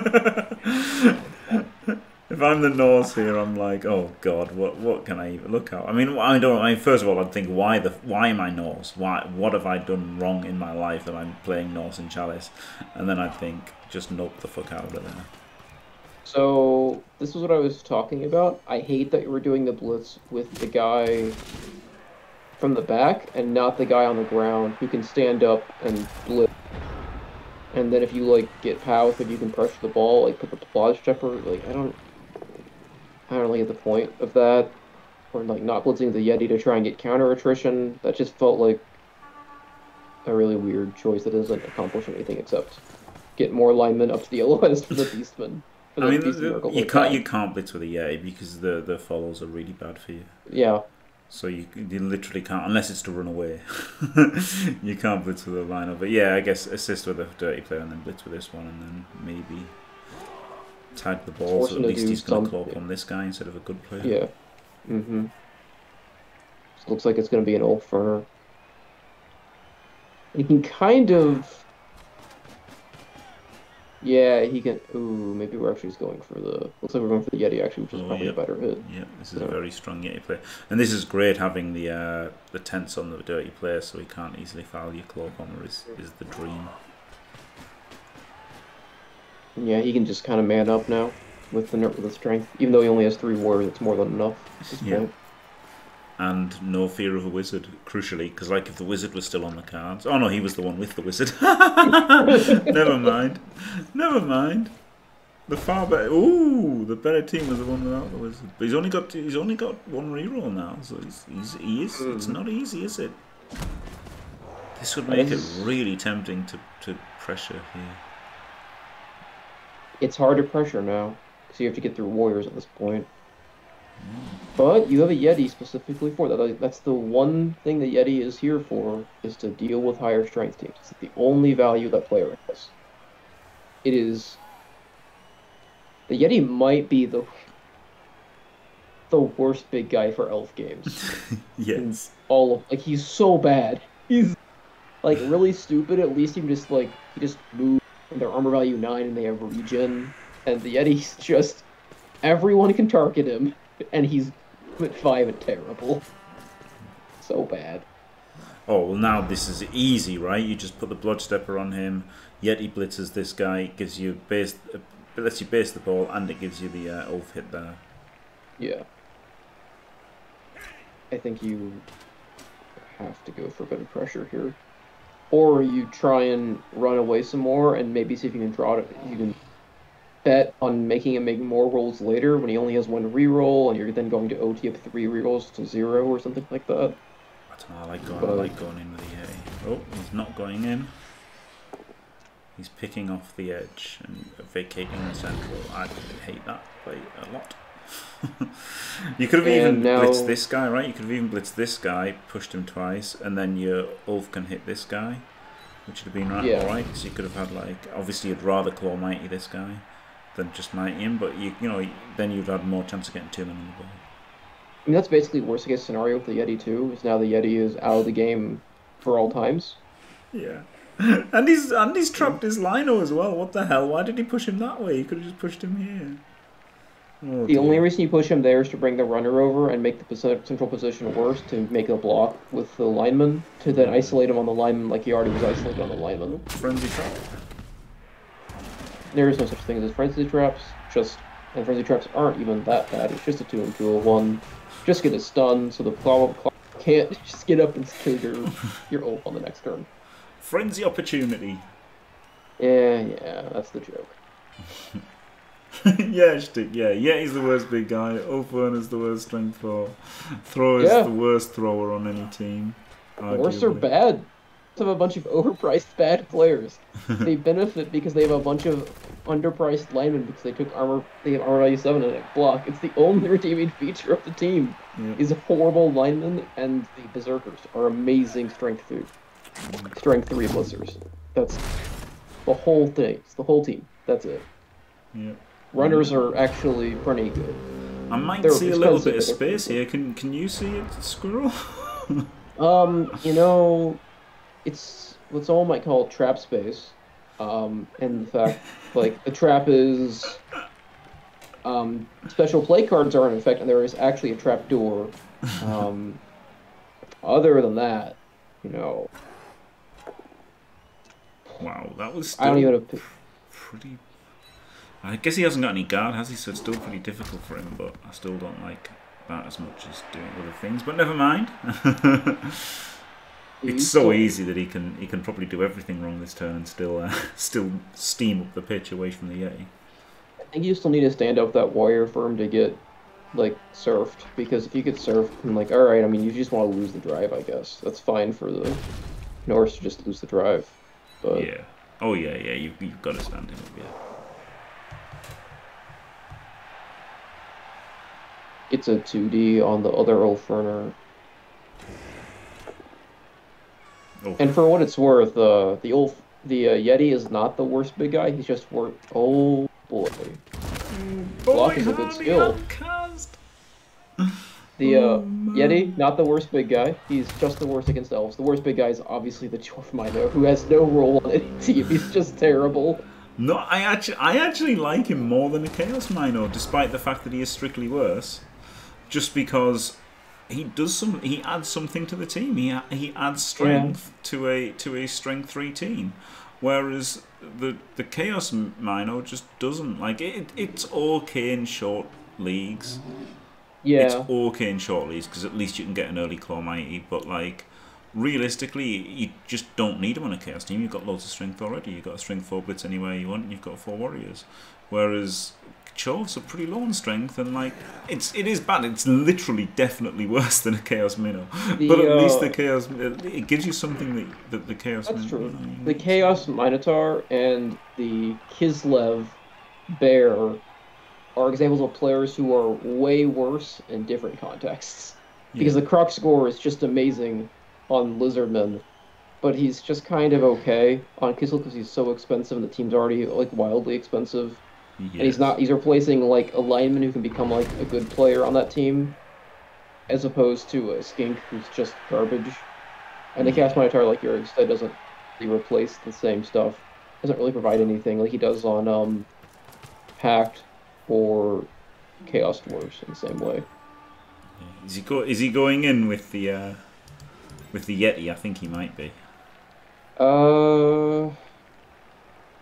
if I'm the Norse here, I'm like, oh god, what what can I even look at? I mean, I don't. I mean, first of all, I'd think, why the why am I Norse? Why what have I done wrong in my life that I'm playing Norse in Chalice? And then I'd think, just nope the fuck out of there. So this is what I was talking about. I hate that you were doing the blitz with the guy from the back and not the guy on the ground who can stand up and blitz. And then if you like get pow if you can pressure the ball, like put the plodge stepper, like I don't I don't really get the point of that. Or like not blitzing the Yeti to try and get counter attrition. That just felt like a really weird choice that doesn't accomplish anything except get more linemen up to the [LAUGHS] LOS for the Beastmen. For I the mean, Beast the- you like can't that. you can't blitz with a Yeti because the the follows are really bad for you. Yeah. So you, you literally can't, unless it's to run away. [LAUGHS] you can't blitz with a lineup. But yeah, I guess assist with a dirty player and then blitz with this one, and then maybe tag the ball. So at least he's going to something. cloak on this guy instead of a good player. Yeah. Mm-hmm. Looks like it's going to be an Ulfwerener. You can kind of Yeah, he can. Ooh, maybe we're actually just going for the. Looks like we're going for the Yeti actually, which is Oh, probably yeah. a better hit. Yeah, this is a very strong Yeti player, and this is great having the uh, the tense on the dirty player, so he can't easily foul your claw bomber. Is is the dream? Yeah, he can just kind of man up now with the with the strength. Even though he only has three warriors, it's more than enough. Yeah. point. And no fear of a wizard, crucially, because like if the wizard was still on the cards, oh no, he was the one with the wizard. [LAUGHS] Never mind, never mind. The far better, ooh, the better team was the one without the wizard. But he's only got he's only got one reroll now, so he's, he's he is. It's Mhm. not easy, is it? This would make it really tempting to to pressure here. It's hard to pressure now because you have to get through warriors at this point. But you have a Yeti specifically for that. That's the one thing the Yeti is here for, is to deal with higher strength teams. It's the only value that player has. It is. The Yeti might be the the worst big guy for elf games. [LAUGHS] Yes. All of like he's so bad. He's like really stupid. At least he just like he just move. Their armor value nine, and they have regen. And the Yeti's [LAUGHS] just everyone can target him, and he's at five and terrible. So bad. Oh well, now this is easy, right? You just put the Bloodstepper on him. Yet he blitzes this guy, gives you base, uh, lets you base the ball, and it gives you the uh, oath hit there. Yeah. I think you have to go for a bit of pressure here. Or you try and run away some more and maybe see if you can draw it. You can bet on making him make more rolls later when he only has one reroll and you're then going to OT up three rerolls to zero or something like that. I don't know. I like going. I like going in with the Yeti. Oh, he's not going in. He's picking off the edge and vacating the central. I hate that play a lot. [LAUGHS] you could have even now- blitzed this guy, right? You could have even blitzed this guy, pushed him twice, and then your Ulf can hit this guy, which would have been right, Yeah. alright. So you could have had like, obviously you'd rather claw mighty this guy than just mighty him, but you you know then you'd had more chance of getting two men on the ball. I mean, that's basically worst case scenario with the Yeti too. Is now the Yeti is out of the game for all times. Yeah. [LAUGHS] And he's and he's trapped his Lino as well. What the hell? Why did he push him that way? He could have just pushed him here. Oh, The dear. only reason you push him there is to bring the runner over and make the central position worse to make a block with the lineman to then isolate him on the lineman like he already was isolated on the lineman. frenzy trap. There is no such thing as frenzy traps. Just and frenzy traps aren't even that bad. It's just a two and two of one. Just get a stun so the claw, claw can't [LAUGHS] just get up and kill your [LAUGHS] your ult on the next turn. Frenzy opportunity. Yeah, yeah, that's the joke. [LAUGHS] yeah. Yeah, yeah. He's the worst big guy. Ulfern is the worst strength four. Throw is Yeah. the worst thrower on any team. Worse arguably. bad. Have a bunch of [LAUGHS] overpriced bad players. [LAUGHS] they benefit because they have a bunch of underpriced linemen because they took armor. They have armor value seven and a block. It's the only [LAUGHS] redeeming feature of the team. Yeah. Is horrible linemen and the berserkers are amazing strength food. Strength three blitzers. That's the whole thing. It's the whole team. That's it. yeah. Runners are actually pretty good. I might They're see a little bit of expensive, but they're space here. Can Can you see it, Squirrel? Um, you know, it's what all might call trap space. Um, and the fact, [LAUGHS] like, the trap is. Um, special play cards are in effect, and there is actually a trap door. Um, [LAUGHS] other than that, you know, wow, that was I don't even have. pretty. I guess he hasn't got any guard, has he? So it's still pretty difficult for him. But I still don't like that as much as doing other things. But never mind. [LAUGHS] it's so easy that he can he can probably do everything wrong this turn and still uh, [LAUGHS] still steam up the pitch away from the Yeti. I think you still need to stand up that warrior for him to get, like, surfed. Because if you get surfed, I'm like, alright, I mean, you just want to lose the drive, I guess. That's fine for the Norse to just lose the drive. But. Yeah. Oh yeah, yeah. You've, you've got to stand him up. Yeah. It's a 2D on the other Ulfwerener. Oh, And for what it's worth, uh, the Ulf, the uh, Yeti is not the worst big guy. He's just worth. Oh boy, block is a good skill. Outcast. [SIGHS] the uh, Oh. Yeti not the worst big guy. He's just the worst against elves. The worst big guy is obviously the [LAUGHS] Dwarf Mino, who has no role on any team. [LAUGHS] He's just terrible. No, I actually, I actually like him more than a Chaos Mino, despite the fact that he is strictly worse. Just because he does some, he adds something to the team. He he adds strength yeah. to a to a strength three team, whereas the the Chaos Mino just doesn't. Like it, it's okay in short leagues. Yeah, it's okay in short leagues because at least you can get an early Claw Mighty, but like realistically, you just don't need them on a chaos team. You've got loads of strength already. You've got a strength four blitz anywhere you want. And you've got four warriors. Whereas Chovs are pretty low on strength, and like it's it is bad. It's literally definitely worse than a chaos minnow. The, [LAUGHS] but at uh, least the chaos it gives you something that, that the chaos. That's true. The chaos minotaur and the Kislev bear are examples of players who are way worse in different contexts. Because yeah. the Kroxigor is just amazing on Lizardman, but he's just kind of okay on Kislev because he's so expensive and the team's already like wildly expensive. Yes. And he's not. He's replacing like a lineman who can become like a good player on that team, as opposed to a skink who's just garbage. And the mm-hmm. Chaos Minotaur, like Eric said, doesn't really replace the same stuff. Doesn't really provide anything like he does on um, Pact or Chaos Dwarfs in the same way. Is he go? Is he going in with the uh, with the Yeti, I think he might be. Uh,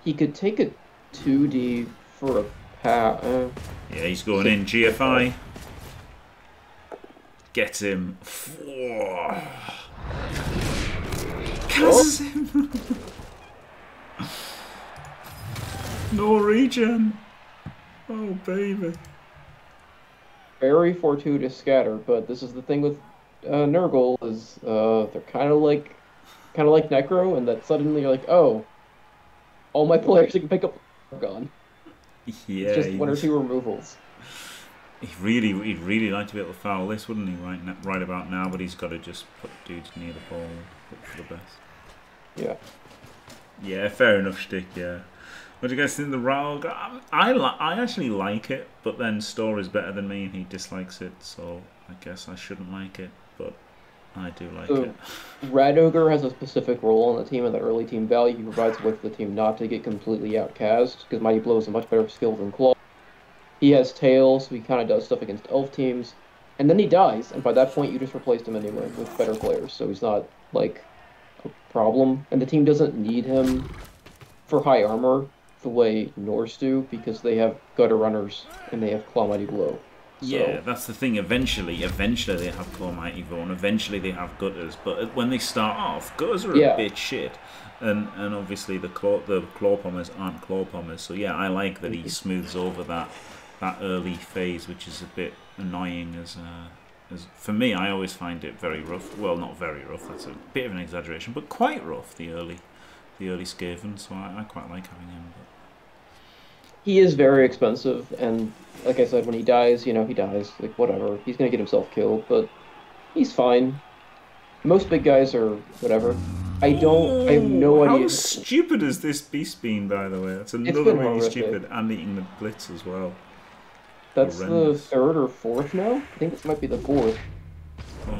he could take a 2D for a pat. Yeah, he's going in. GFI. Get him. Casses oh. him. no regen. Oh, baby. Very fortuitous scatter, but this is the thing with uh, Nurgle is uh, they're kind of like kind of like Necro, and that suddenly you're like, oh, all my [LAUGHS] players can pick up are gone. Yeah, it's just one or two removals. He really, he'd really like to be able to foul this, wouldn't he? Right, now, right about now, but he's got to just put dudes near the ball, hope for the best. Yeah. Yeah, fair enough, stick. Yeah. What do you guys think the Raug? Um, I, I, I actually like it, but then Store is better than me and he dislikes it, so I guess I shouldn't like it but I do like so, it. Red Ogre has a specific role on the team and the early team value he provides with the team not to get completely outcast, because Mighty Blow is a much better skill than Claw. He has Tail, so he kind of does stuff against elf teams, and then he dies, and by that point you just replaced him anyway with better players, so he's not, like, a problem. And the team doesn't need him for high armor the way Norse do, because they have gutter runners and they have Claw Mighty Blow. Yeah, that's the thing. Eventually, eventually they have Claw Mighty Vaughn. Eventually they have Gutters. But when they start off, Gutters are yeah. a bit shit. And and obviously the claw the claw pommers aren't claw pommers. So yeah, I like that he mm-hmm. smooths over that that early phase, which is a bit annoying as uh, as for me. I always find it very rough. Well, not very rough. That's a bit of an exaggeration, but quite rough. The early the early Skaven. So I, I quite like having him. But he is very expensive, and like I said, when he dies, you know, he dies. Like whatever, he's gonna get himself killed, but he's fine. Most big guys are whatever. I don't. I have no How idea. How stupid has this beast been, by the way? That's another way he's stupid, and eating the blitz as well. That's Horrendous. the third or fourth now. I think this might be the fourth. Oh,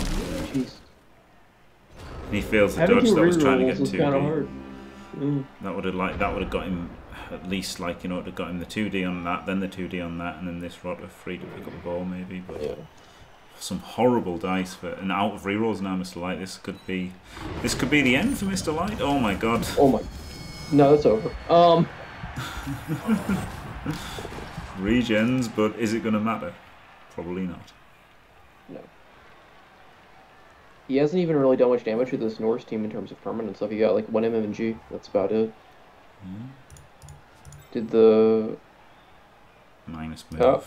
Jeez. He fails the Having dodge that was trying to get two. Mm. That would have like that would have got him at least like you know to got him the 2D on that, then the 2D on that, and then this rod of free to pick up the ball maybe. But yeah. some horrible dice for and out of rerolls now, Mr. Light. This could be this could be the end for Mr. Light. Oh my god. Oh my. No, it's over. Um. Regens, but is it going to matter? Probably not. No. He hasn't even really done much damage to this Norse team in terms of permanent stuff. He got like one MNG. That's about it. Mm. Did the minus move? Oh,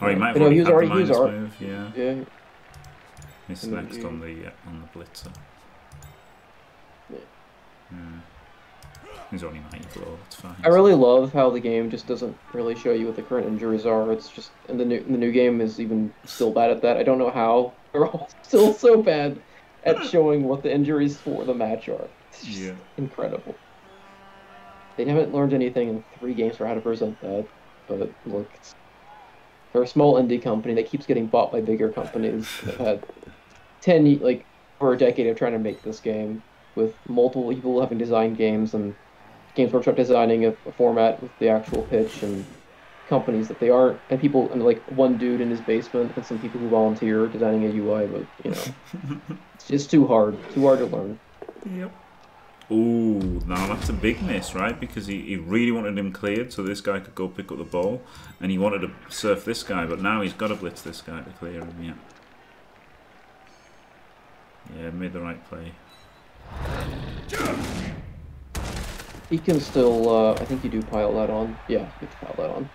oh he might have no, already he had already, the minus already, move. Yeah. Yeah. He's next you... on the uh, on the blitzer. Yeah. yeah. He's only mighty blow. It's fine. I really love how the game just doesn't really show you what the current injuries are. It's just and the new the new game is even still bad at that. I don't know how [LAUGHS] they're all still so bad at showing what the injuries for the match are. It's yeah. incredible. They haven't learned anything in three games for how to present that. But look, they're a small indie company that keeps getting bought by bigger companies. They've had ten like for a decade of trying to make this game with multiple people having designed games and Games Workshop designing a, a format with the actual pitch and companies that they aren't, and people, and like one dude in his basement and some people who volunteer designing a UI, but you know, [LAUGHS] it's just too hard, too hard to learn. Yep. Ooh, now that's a big miss, right? Because he, he really wanted him cleared so this guy could go pick up the ball, and he wanted to surf this guy, but now he's got to blitz this guy to clear him, yeah. Yeah, made the right play. He can still, uh, I think you do pile that on. Yeah, you can pile that on.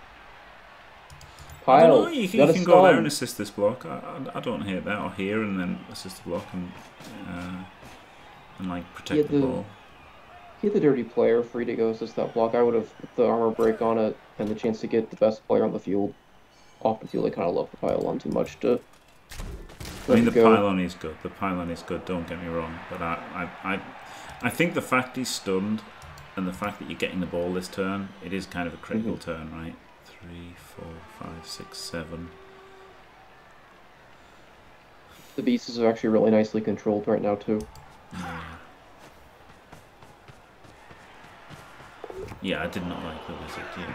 Pile. know, you can, you can go there and assist this block. I, I, I don't hate that, or here and then assist the block and, uh, and like protect Yeah, the the- ball. Get the dirty player free to go assist that block. I would have put the armor break on it and the chance to get the best player on the field off the field. I kind of love the pile on too much to. I mean, the go. pylon is good. The pylon is good. Don't get me wrong, but I, I, I, I think the fact he's stunned, and the fact that you're getting the ball this turn, it is kind of a critical Mm-hmm. turn, right? Three, four, five, six, seven. The beasts are actually really nicely controlled right now too. Yeah. Yeah, I did not like the wizard. Yeah.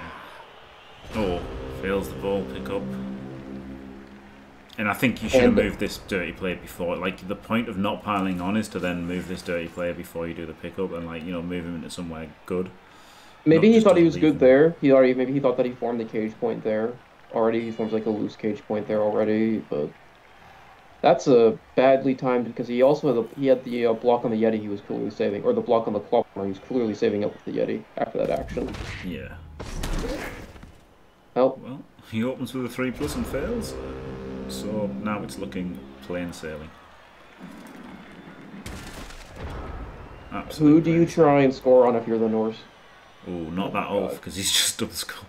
Oh, fails the ball pickup. And I think you should have moved this dirty player before. Like the point of not piling on is to then move this dirty player before you do the pickup, and like you know move him into somewhere good. Maybe he thought he was good him. there. He already maybe he thought that he formed the cage point there already. He forms like a loose cage point there already, but that's a badly timed because he also had the, he had the uh, block on the Yeti he was clearly saving, or the block on the claw he was clearly saving up with the Yeti after that action. Yeah. Help. Well, he opens with a three plus and fails. So now it's looking plain sailing. Who do you try and score on if you're the Norse? Oh, not that Oh, off because he's just double scored.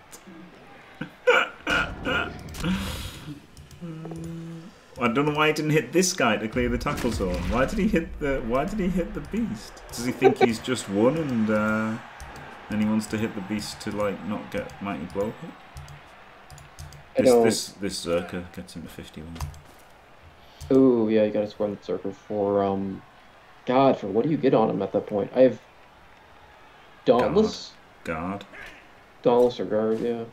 [LAUGHS] I don't know why he didn't hit this guy to clear the tackle zone. Why did he hit the? Why did he hit the beast? Does he think he's [LAUGHS] just won and uh, then he wants to hit the beast to like not get mighty blow? hit? This this this Zerka gets him to fifty-one. Ooh, yeah, you gotta score on the circle for um, God, for what do you get on him at that point? I have Dauntless, Guard. Dauntless or guard, yeah.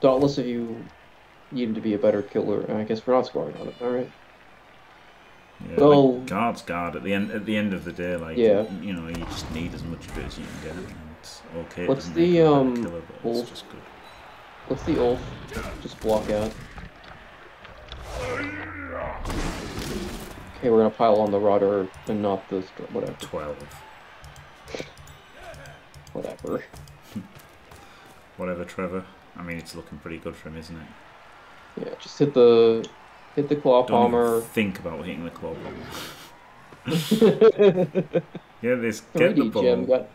Dauntless if you need to be a better killer. I guess we're not scoring on it. All right. Yeah, Well- like guard's guard. At the end, at the end of the day, like Yeah. you know, you just need as much of it as you can get. And it's okay. What's doesn't the, make you a better um, killer, but it's just good. What's the Ulf? Just block out. Okay, we're gonna pile on the Rotter and not the whatever. Twelve, Whatever. [LAUGHS] whatever, Trevor. I mean, it's looking pretty good for him, isn't it? Yeah, just hit the hit the claw Don't palmer. think about hitting the claw bomber. [LAUGHS] Get this. Get the 3D ball. got.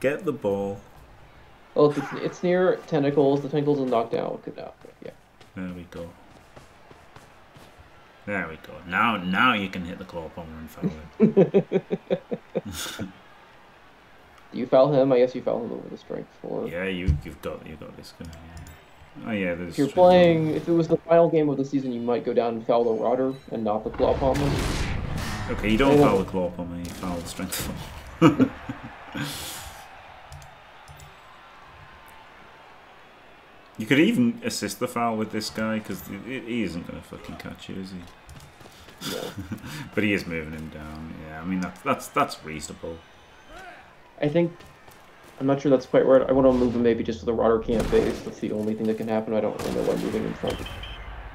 Get the ball. Oh, it's, it's near tentacles. The tentacles will knock down. Good now. Yeah. There we go. There we go. Now, now you can hit the claw bomber and foul it. Do [LAUGHS] you foul him? I guess you foul him over the strength four. yeah, you you've got you got this guy. Yeah. Oh yeah, there's. If you're playing, if it was the final game of the season, you might go down and foul the Rotter and not the Claw Palmer. Okay, you don't foul the claw bomber. You foul the strength four. [LAUGHS] You could even assist the foul with this guy because he isn't going to fucking catch you, is he? No. [LAUGHS] But he is moving him down. Yeah, I mean that's that's that's reasonable. I think I'm not sure that's quite right. I want to move him maybe just to the can't base. That's the only thing that can happen. I don't really know why moving him from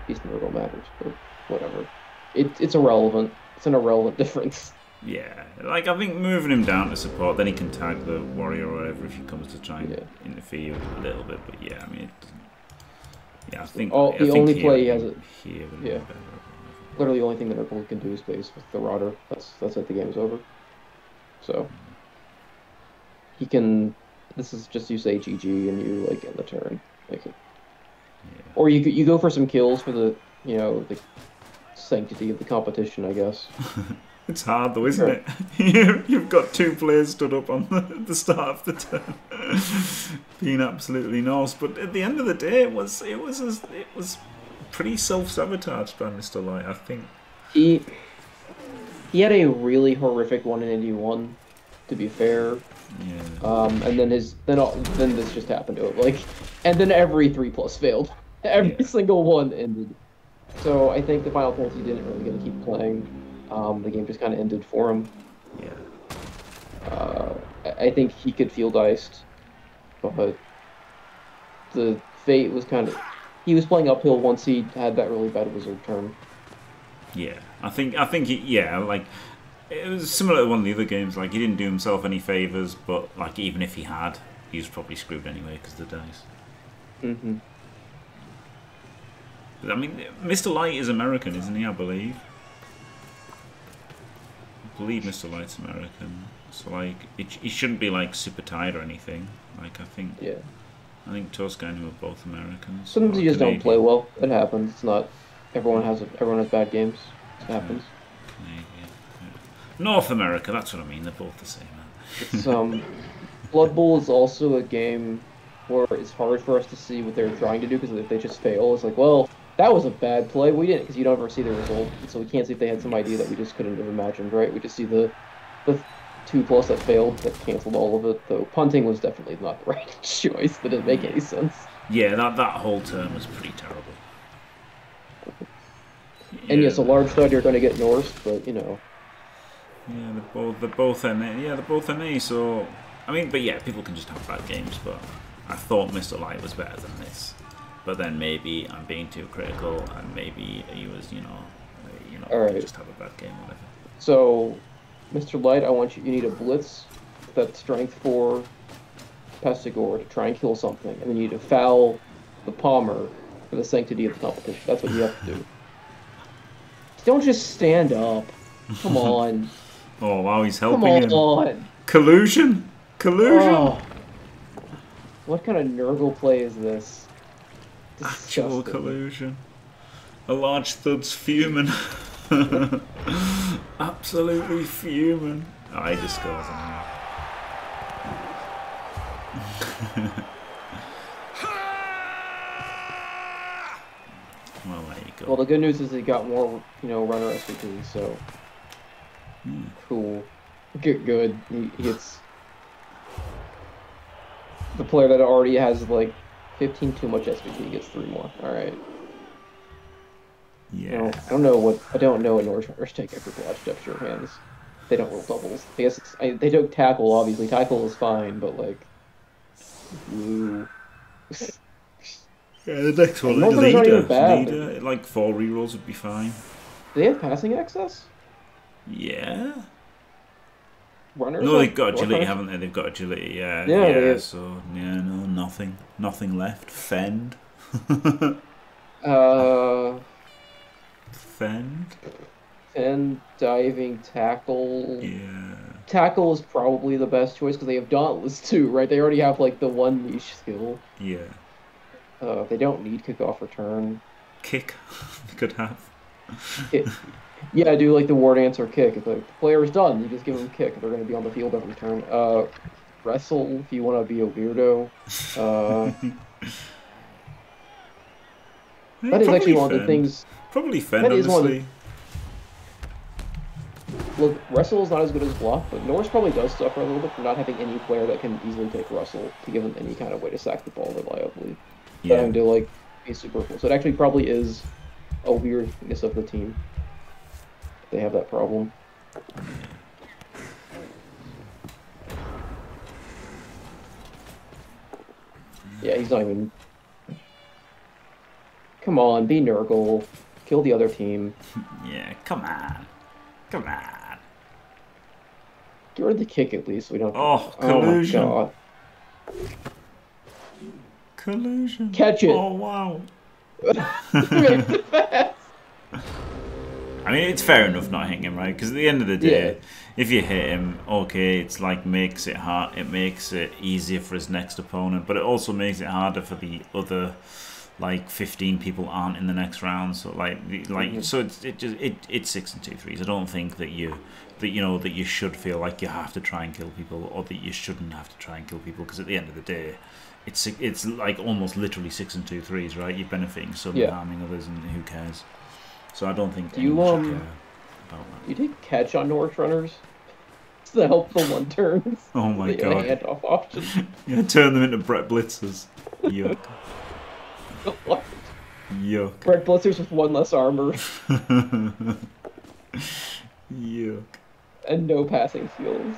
East Myrtle matters, but whatever. It, it's irrelevant. It's an irrelevant [LAUGHS] difference. Yeah, like I think moving him down to support, then he can tag the warrior or whatever if he comes to try and Yeah. interfere a little bit. But yeah, I mean, it. Yeah, I think Oh, I the think only here play he has it- Here yeah. Literally, the only thing that Nurgle can do is base with the Rotter. That's that's it. The game's over. So he can. This is just you say GG and you like end the turn. Like, Yeah. or you you go for some kills for the you know the sanctity of the competition, I guess. [LAUGHS] It's hard though, isn't it? [LAUGHS] You- You've got two players stood up on the, the start of the turn, [LAUGHS] being absolutely Norse. But at the end of the day, it was it was as- it was pretty self sabotaged by Mister Light. I think. He he had a really horrific one in eighty one. To be fair, Yeah. Um, and then his then all, then this just happened to him. Like, and then every three plus failed. [LAUGHS] Every Yeah. single one ended. So I think the Final Fantasy didn't really get to keep playing. Um, the game just kind of ended for him. Yeah. Uh, I think he could feel diced, but the fate was kind of. He was playing uphill once he had that really bad wizard turn. Yeah, I think I think he, yeah, like it was similar to one of the other games. Like he didn't do himself any favors, but like even if he had, he was probably screwed anyway because of the dice. Mm-hmm. But, I mean, Mr. Light is American, isn't he? I believe. I believe Mr. Light's American. So like, it, he shouldn't be like super tired or anything. Like I think Yeah. I think Tosca and him are both Americans. Sometimes you just don't play well. It happens. It's not. Everyone has everyone has bad games. It happens. Canadian. North America, that's what I mean. They're both the same. It's um, Blood Bowl is also a game where it's hard for us to see what they're trying to do because if they just fail, it's like, well, that was a bad play. We didn't because you don't ever see the result, so we can't see if they had some idea that we just couldn't have imagined. Right? We just see the the two plus that failed that canceled all of it. Though punting was definitely not the [LAUGHS] right choice. That didn't make any sense. Yeah, that that whole term was pretty terrible. And Yeah. yes, a large thud you're going to get Norse, but you know, Yeah, they're both they're both NA. Yeah, they're both NA. So I mean, but yeah, people can just have bad games. But I thought Mr. Light was better than this. But then maybe I'm being too critical, and maybe he was, you know, you know, Alright. just have a bad game, whatever. So, Mr. Light, I want you. You need a blitz that strength for Pestigor to try and kill something, and then you need to foul the Palmer for the sanctity of the competition. That's what you have to do. [LAUGHS] Don't just stand up. Come [LAUGHS] on. Oh wow, he's Come helping him. on. Collusion, collusion. Oh. What kind of Nurgle play is this? Actual collusion. A large thud's fuming. [LAUGHS] Absolutely fuming. Oh, he just goes on. [LAUGHS] well, there you go. Well, the good news is he got more, you know, runner SVP, so Cool. Good, good. He, he gets the player that already has like 15 too much SVP gets three more. All right. Yeah. I don't know what I don't know what Runners take every blast gesture hands. They don't roll doubles. I guess it's, I, they took tackle. Obviously, tackle is fine, but like, ooh. Yeah, the next one, Most those aren't leader, leader, like four rerolls would be fine. Do they have passing access? Yeah. Runners? No, they've got agility, haven't they? They've got agility, yeah. Yeah, Yeah, so, yeah, no, nothing. Nothing left. Fend. [LAUGHS] Uh, Fend? and diving tackle. Yeah. Tackle is probably the best choice because they have Dauntless too, right? They already have like the one niche skill. Yeah. Uh, they don't need kickoff return. Kick. [LAUGHS] they could have. It, yeah, I do like the ward answer kick. If the player is done, you just give them a kick. They're going to be on the field every turn. Uh, wrestle if you want to be a weirdo. Uh, Yeah, [LAUGHS] that is actually one of the things. Probably Fend, that is one of the- honestly. Look, wrestle is not as good as bluff, but Norse probably does suffer a little bit from not having any player that can easily take wrestle to give them any kind of way to sack the ball reliably. Yeah. Having to like be super cool. So it actually probably is a weirdness of the team. They have that problem. Yeah, he's not even. Come on, be Nurgle. Kill the other team. [LAUGHS] Yeah, come on. Come on. Get rid of the kick at least. We don't. Oh, oh collusion. god. Collusion. Catch it. Oh, wow. [LAUGHS] [LAUGHS] Make it fast. I mean, it's fair enough not hitting him, right? Because at the end of the day, Yeah. if you hit him, okay, it's like makes it hard. It makes it easier for his next opponent, but it also makes it harder for the other, like fifteen people aren't in the next round. So like, like, Mhm. so it's it just it it's six and two threes. I don't think that you that you know that you should feel like you have to try and kill people, or that you shouldn't have to try and kill people. Because at the end of the day. It's, it's like almost literally six and two threes, right? You're benefiting some Yeah. harming others, and who cares? So I don't think Do you, um. You take catch on Norwich runners? the helpful one turns. [LAUGHS] Oh my the god. handoff option. [LAUGHS] Yeah, turn them into Brett Blitzers. Yuck. [LAUGHS] Yuck. Brett Blitzers with one less armor Yuck. and no passing skills.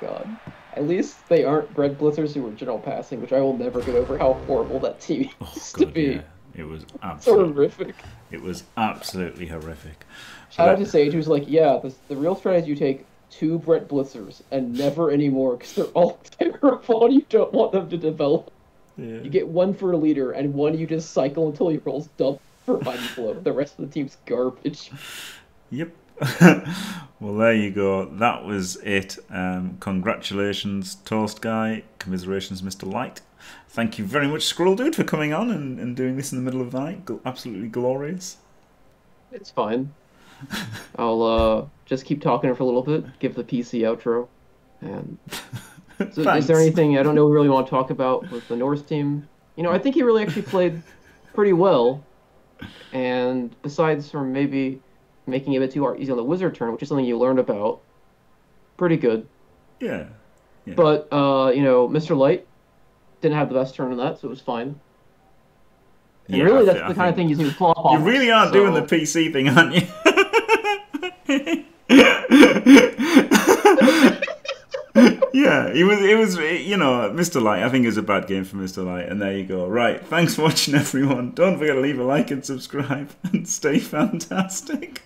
God. At least they aren't Brett Blitzers who are general passing, which I will never get over how horrible that team Oh used to be. yeah. It was absolutely. horrific. It was absolutely horrific. Shout out to Sage, who's like, yeah, the, the real strategy is you take two Brett Blitzers and never anymore because they're all [LAUGHS] terrible and you don't want them to develop. Yeah. You get one for a leader and one you just cycle until he rolls dump for mind flow. The rest of the team's garbage. Yep. [LAUGHS] well, there you go. That was it. Um, congratulations, Toast Guy. Commiserations, Mr. Light. Thank you very much, Squirrel Dude, for coming on and, and doing this in the middle of the night. Absolutely glorious. It's fine. [LAUGHS] I'll uh, just keep talking for a little bit, give the PC outro. And [LAUGHS] so is there anything I don't know we really want to talk about with the Norse team? You know, I think he really actually played pretty well. And besides from maybe making it a bit too easy on the wizard turn, which is something you learned about, pretty good. Yeah. But uh, you know, Mr. Light didn't have the best turn on that, so it was fine. And Yeah, really, that's the kind of thing you see flop You really aren't doing the PC thing, aren't you? [LAUGHS] yeah, it was. It was. You know, Mr. Light. I think it was a bad game for Mr. Light, and there you go. Right. Thanks for watching, everyone. Don't forget to leave a like and subscribe, and stay fantastic.